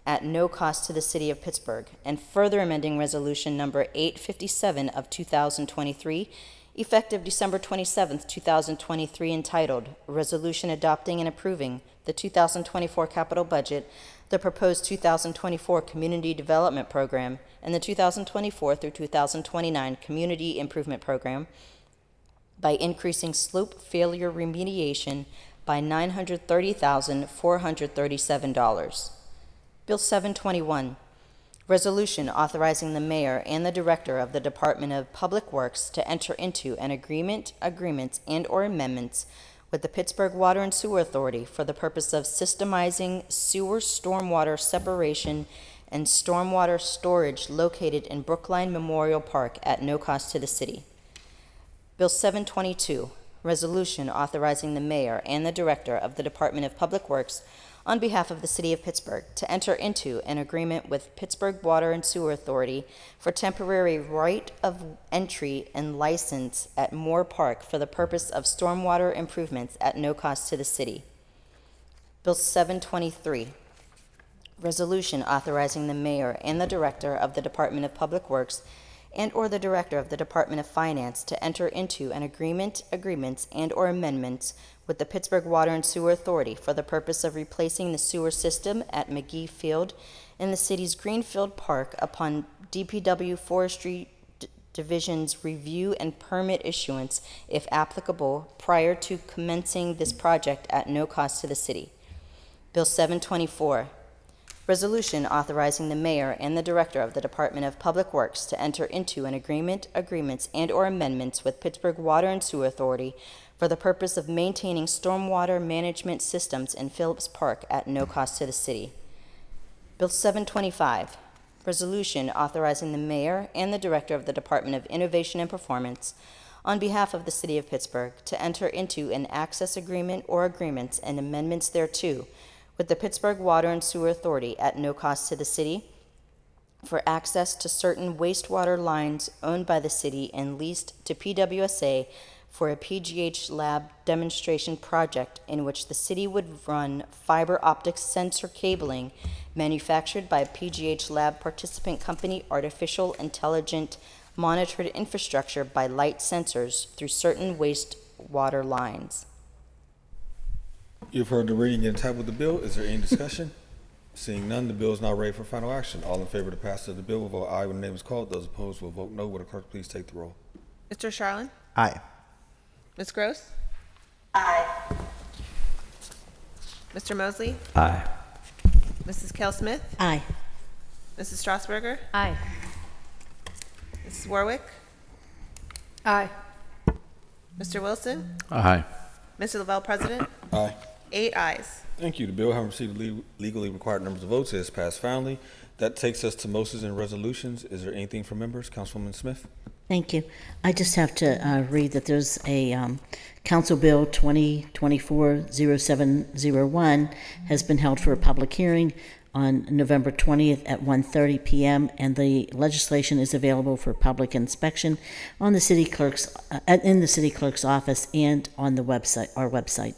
N: at no cost to the City of Pittsburgh, and further amending Resolution Number 857 of 2023, effective December 27, 2023, entitled Resolution Adopting and Approving the 2024 Capital Budget, the proposed 2024 Community Development Program, and the 2024 through 2029 Community Improvement Program by increasing slope failure remediation by $930,437. Bill 721, resolution authorizing the mayor and the director of the Department of Public Works to enter into an agreement, agreements, and/or amendments with the Pittsburgh Water and Sewer Authority for the purpose of systemizing sewer stormwater separation and stormwater storage located in Brookline Memorial Park at no cost to the city. Bill 722, resolution authorizing the mayor and the director of the Department of Public Works on behalf of the city of Pittsburgh to enter into an agreement with Pittsburgh Water and Sewer Authority for temporary right of entry and license at Moore Park for the purpose of stormwater improvements at no cost to the city. Bill 723, resolution authorizing the mayor and the director of the Department of Public Works and/or the director of the Department of Finance to enter into an agreement, agreements, and/or amendments with the Pittsburgh Water and Sewer Authority for the purpose of replacing the sewer system at Magee Field in the city's Greenfield Park upon DPW Forestry D- Division's review and permit issuance, if applicable, prior to commencing this project at no cost to the city. Bill 724, Resolution authorizing the mayor and the director of the Department of Public Works to enter into an agreement, agreements, and/or amendments with Pittsburgh Water and Sewer Authority for the purpose of maintaining stormwater management systems in Phillips Park at no cost to the city. Bill 725, resolution authorizing the mayor and the director of the Department of Innovation and Performance on behalf of the city of Pittsburgh to enter into an access agreement or agreements and amendments thereto with the Pittsburgh Water and Sewer Authority at no cost to the city for access to certain wastewater lines owned by the city and leased to PWSA for a PGH lab demonstration project in which the city would run fiber optic sensor cabling manufactured by PGH lab participant company Artificial Intelligent monitored infrastructure by light sensors through certain wastewater lines.
A: You've heard the reading and title of the bill. Is there any discussion? Seeing none, the bill is now ready for final action. All in favor of the passage of the bill will vote aye when the name is called. Those opposed will vote no. Will the clerk please take the roll?
B: Mr. Charland?
O: Aye.
B: Ms. Gross?
Q: Aye.
B: Mr. Mosley?
C: Aye.
B: Mrs. Kail Smith?
H: Aye.
B: Mrs. Strassburger?
M: Aye.
B: Mrs. Warwick?
K: Aye.
B: Mr. Wilson?
P: Aye.
B: Mr. Lavelle, President?
A: Aye.
B: Eight ayes.
A: Thank you. The bill having received the legally required numbers of votes is passed finally. That takes us to motions and resolutions. Is there anything from members? Councilwoman Smith?
H: Thank you. I just have to uh, read that there's a um, Council Bill 2024-0701 has been held for a public hearing on November 20th at 1:30 PM, and the legislation is available for public inspection on the city clerk's, uh, in the city clerk's office and on the website, our website.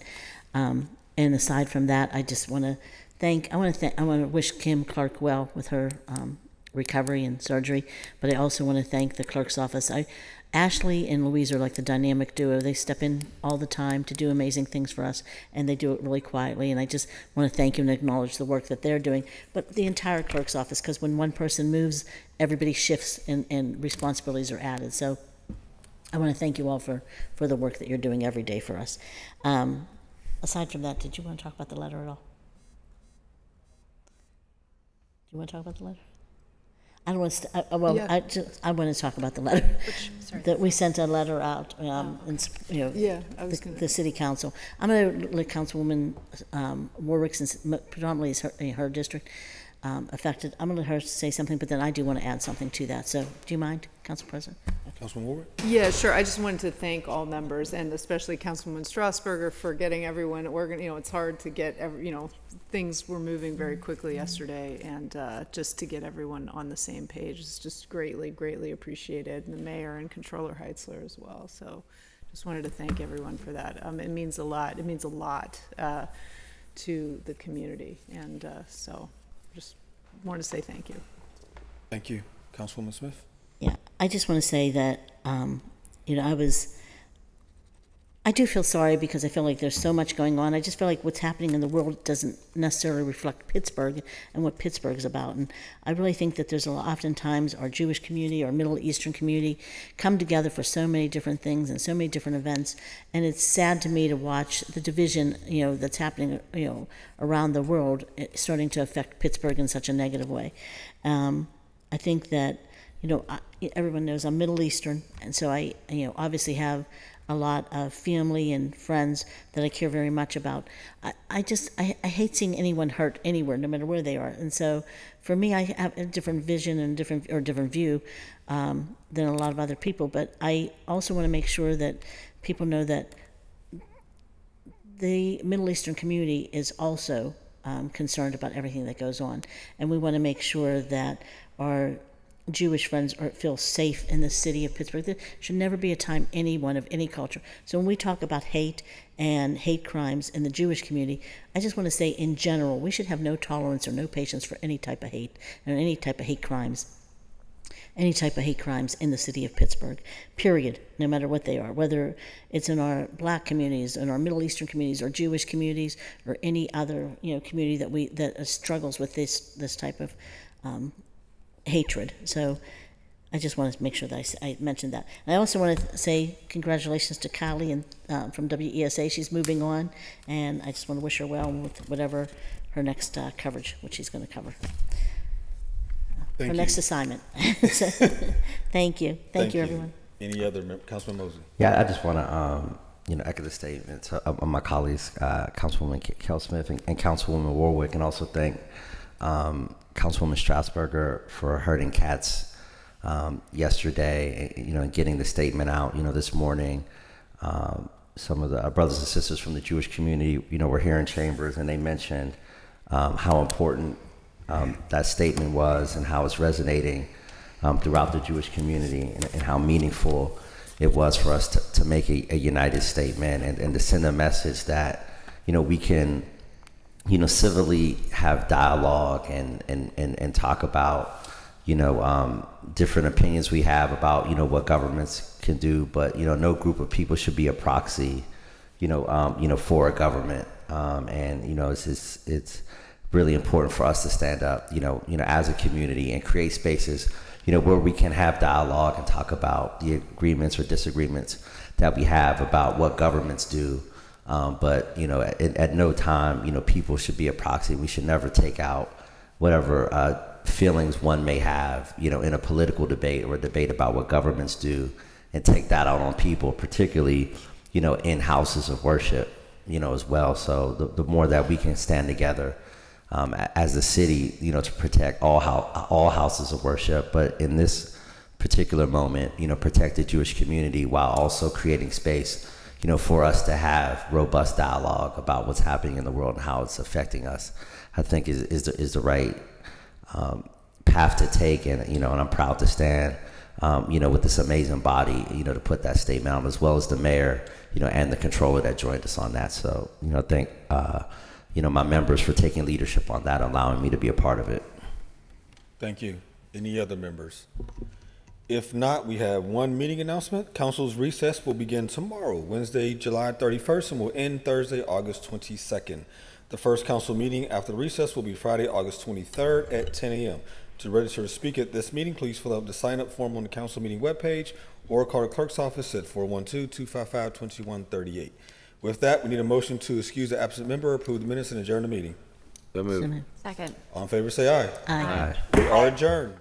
H: Um, And aside from that, I just want to thank, I want to thank, I want to wish Kim Clark well with her um, recovery and surgery, but I also want to thank the clerk's office. I, Ashley and Louise are like the dynamic duo. They step in all the time to do amazing things for us, and they do it really quietly. And I just want to thank you and acknowledge the work that they're doing. But the entire clerk's office, because when one person moves, everybody shifts and, and responsibilities are added. So I want to thank you all for, for the work that you're doing every day for us. Um, aside from that, did you want to talk about the letter at all? Do you want to talk about the letter? I don't want to, st- uh, well,
R: Yeah.
H: I just, I want to talk about the letter. That we sent a letter out, um, and, s- you know.
R: Yeah, I was
H: the-
R: gonna-
H: The city council. I'm going to let Councilwoman, um, Warwick, since predominantly is her, her district, um, affected, I'm going to let her say something, but then I do want to add something to that. So, do you mind, Council President?
A: Councilman Warwick?
R: Yeah, sure. I just wanted to thank all members and especially Councilwoman Strassburger for getting everyone, organ, you know, it's hard to get, every you know, things were moving very quickly yesterday and uh, just to get everyone on the same page is just greatly, greatly appreciated. And the mayor and Controller Heisler as well. So just wanted to thank everyone for that. Um, It means a lot. It means a lot uh, to the community. And uh, so just wanted to say thank you.
A: Thank you. Councilwoman Smith?
H: Yeah, I just want to say that, um, you know, I was, I do feel sorry because I feel like there's so much going on. I just feel like what's happening in the world doesn't necessarily reflect Pittsburgh and what Pittsburgh's about. And I really think that there's a lot, oftentimes our Jewish community, our Middle Eastern community come together for so many different things and so many different events. And it's sad to me to watch the division, you know, that's happening, you know, around the world starting to affect Pittsburgh in such a negative way. Um, I think that, you know, I, everyone knows I'm Middle Eastern, and so I, you know, obviously have a lot of family and friends that I care very much about. I, I just, I, I hate seeing anyone hurt anywhere, no matter where they are. And so for me, I have a different vision and different, or different view um, than a lot of other people. But I also want to make sure that people know that the Middle Eastern community is also um, concerned about everything that goes on, and we want to make sure that our Jewish friends are, feel safe in the city of Pittsburgh. There should never be a time anyone of any culture. So when we talk about hate and hate crimes in the Jewish community, I just want to say in general, we should have no tolerance or no patience for any type of hate and any type of hate crimes any type of hate crimes in the city of Pittsburgh, period, no matter what they are, whether it's in our black communities, in our Middle Eastern communities, or Jewish communities, or any other you know community that we that struggles with this this type of um, hatred. So I just want to make sure that I mentioned that. And I also want to say congratulations to Kylie and uh, from WESA. She's moving on, and I just want to wish her well with whatever her next uh, coverage, which she's going to cover.
A: Thank
H: her
A: you.
H: next assignment. So, thank you. Thank, you, everyone.
A: Any other, mem- Councilman Mosley?
C: Yeah, I just want to, um, you know, echo the statements of, of my colleagues, uh, Councilwoman K- Kail Smith and, and Councilwoman Warwick, and also thank um, Councilwoman Strassburger for hurting cats um, yesterday, you know, and getting the statement out, you know, this morning. Um, some of the our brothers and sisters from the Jewish community, you know, were here in chambers, and they mentioned um, how important um, that statement was and how it's resonating um, throughout the Jewish community and, and how meaningful it was for us to, to make a, a united statement and, and to send a message that, you know, we can, you know, civilly have dialogue and, and, and, and talk about, you know, um, different opinions we have about, you know, what governments can do, but, you know, no group of people should be a proxy, you know, um, you know, for a government. Um, and, you know, it's, it's, it's really important for us to stand up, you know, you know, as a community and create spaces, you know, where we can have dialogue and talk about the agreements or disagreements that we have about what governments do. Um, but you know, at, at no time, you know, people should be a proxy. We should never take out whatever uh, feelings one may have, you know, in a political debate or a debate about what governments do, and take that out on people, particularly, you know, in houses of worship, you know, as well. So the, the more that we can stand together um, as a city, you know, to protect all all houses of worship, but in this particular moment, you know, protect the Jewish community while also creating space, you know, for us to have robust dialogue about what's happening in the world and how it's affecting us. I think is is the, is the right um, path to take, and you know, and I'm proud to stand, um, you know, with this amazing body, you know, to put that statement out, as well as the mayor, you know, and the controller that joined us on that. So, you know, thank uh, you know my members for taking leadership on that, allowing me to be a part of it.
A: Thank you. Any other members? If not, we have one meeting announcement. Council's recess will begin tomorrow, Wednesday, July 31st, and will end Thursday, August 22nd. The first council meeting after the recess will be Friday, August 23rd at 10 a.m. To register to speak at this meeting, please fill out the sign-up form on the council meeting webpage or call the clerk's office at 412-255-2138. With that, we need a motion to excuse the absent member, approve the minutes, and adjourn the meeting.
P: So moved.
M: Second.
A: All in favor, say aye.
H: Aye.
A: We are adjourned.